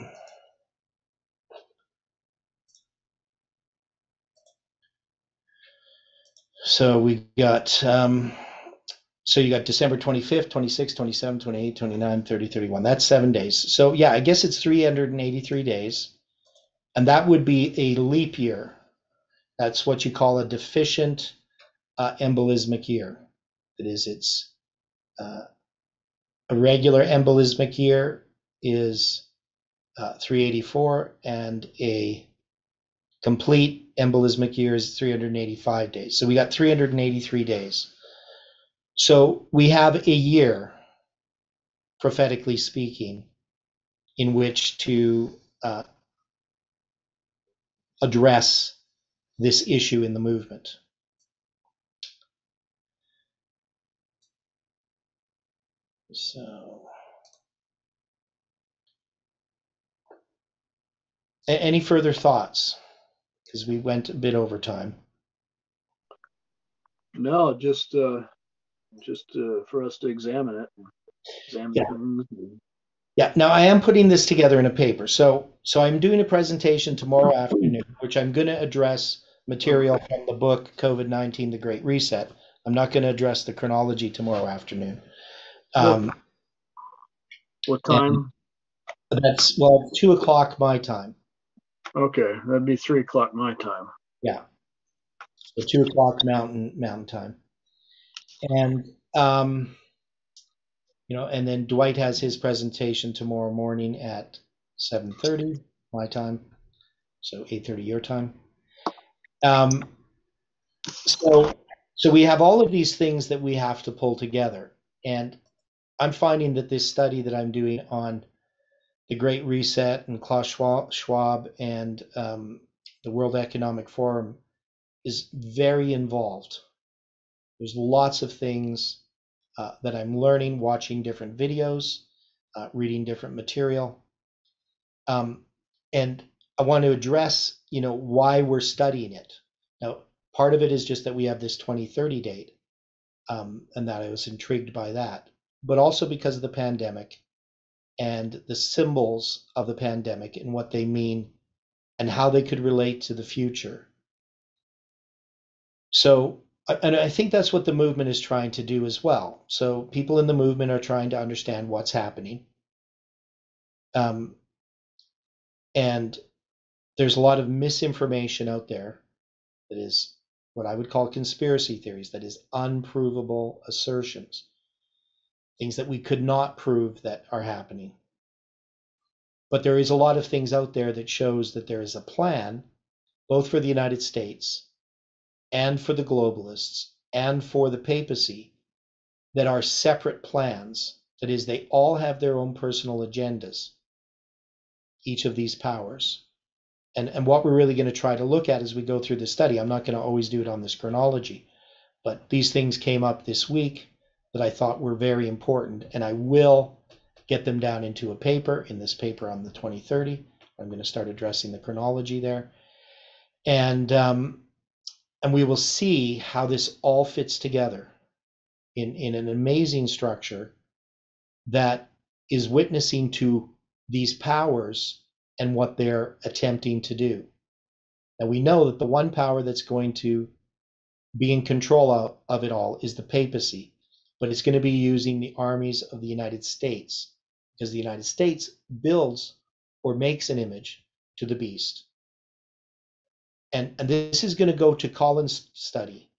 so we got um, so you got December 25th, 26th, 27th, 28th, 29th, 30, 31. That's seven days. So yeah, I guess it's 383 days. And that would be a leap year. That's what you call a deficient uh, embolismic year. That is, it's uh, a regular embolismic year is uh, 384, and a complete embolismic year is 385 days. So we got 383 days. So we have a year, prophetically speaking, in which to uh, address this issue in the movement. So, any further thoughts? Because we went a bit over time. No, just uh, just uh, for us to examine it. Examine Yeah. Yeah, now I am putting this together in a paper. So so I'm doing a presentation tomorrow afternoon, which I'm going to address material from the book COVID-19 The Great Reset. I'm not going to address the chronology tomorrow afternoon. Um, What time? that's well, two o'clock my time. Okay, that'd be three o'clock my time. Yeah, so two o'clock mountain mountain time. And um, you know, and then Dwight has his presentation tomorrow morning at seven thirty my time, so eight thirty your time. Um, so so we have all of these things that we have to pull together, and I'm finding that this study that I'm doing on the Great Reset and Klaus Schwab, Schwab and um, the World Economic Forum is very involved. There's lots of things uh, that I'm learning, watching different videos, uh, reading different material, um, and I want to address, you know, why we're studying it. Now, part of it is just that we have this 2030 date, um, and that I was intrigued by that, but also because of the pandemic and the symbols of the pandemic and what they mean and how they could relate to the future. So, and I think that's what the movement is trying to do as well. So, people in the movement are trying to understand what's happening. Um, and there's a lot of misinformation out there that is what I would call conspiracy theories, that is unprovable assertions, things that we could not prove that are happening. But there is a lot of things out there that shows that there is a plan, both for the United States and for the globalists and for the papacy, that are separate plans. That is, they all have their own personal agendas, each of these powers. And, and what we're really going to try to look at as we go through the study, I'm not going to always do it on this chronology, but these things came up this week that I thought were very important, and I will get them down into a paper in this paper on the 2030. I'm going to start addressing the chronology there. And um, and we will see how this all fits together in, in an amazing structure that is witnessing to these powers and what they're attempting to do. Now we know that the one power that's going to be in control of, of it all is the papacy, but it's going to be using the armies of the United States because the United States builds or makes an image to the beast and and this is going to go to Colin's study.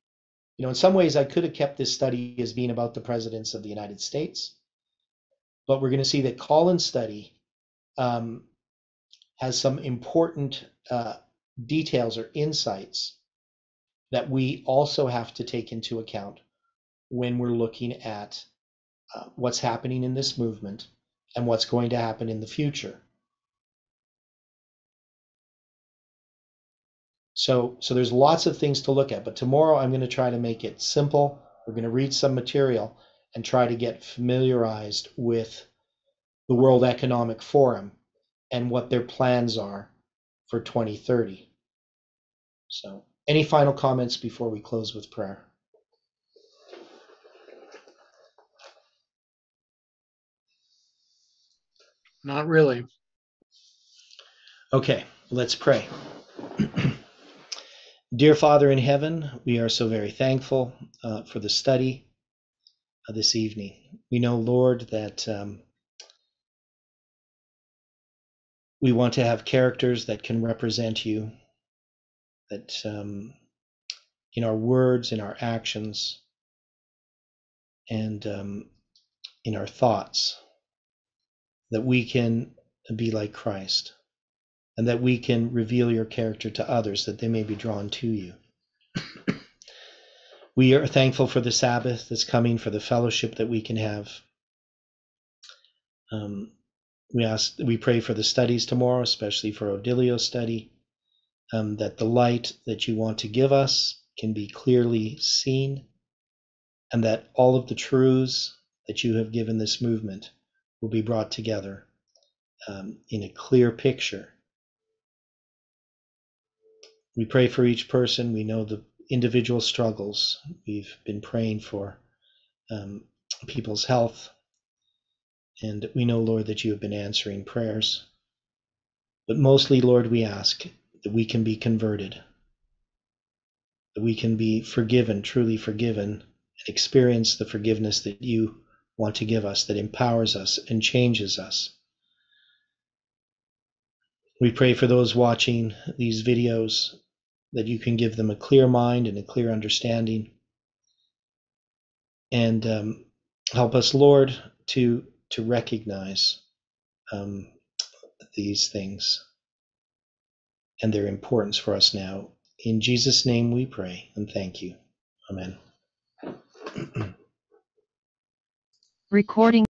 You know, in some ways, I could have kept this study as being about the presidents of the United States, but we're going to see that Colin's study um, has some important uh, details or insights that we also have to take into account when we're looking at uh, what's happening in this movement and what's going to happen in the future. So, so there's lots of things to look at, but tomorrow I'm going to try to make it simple. We're going to read some material and try to get familiarized with the World Economic Forum and what their plans are for 2030. So, Any final comments before we close with prayer? Not really. Okay, let's pray. Dear Father in heaven, we are so very thankful uh, for the study uh, this evening. We know, Lord, that um, we want to have characters that can represent you, that um, in our words, in our actions, and um, in our thoughts, that we can be like Christ and that we can reveal your character to others that they may be drawn to you. we are thankful for the Sabbath that's coming, for the fellowship that we can have. Um, we ask, we pray for the studies tomorrow, especially for Odilio's study, um, that the light that you want to give us can be clearly seen, and that all of the truths that you have given this movement will be brought together um, in a clear picture we pray for each person. We know the individual struggles. We've been praying for um, people's health. And we know, Lord, that you have been answering prayers. But mostly, Lord, we ask that we can be converted, that we can be forgiven, truly forgiven, and experience the forgiveness that you want to give us, that empowers us and changes us. We pray for those watching these videos that you can give them a clear mind and a clear understanding. And um, help us, Lord, to to recognize um, these things and their importance for us now. In Jesus' name we pray and thank you. Amen. Recording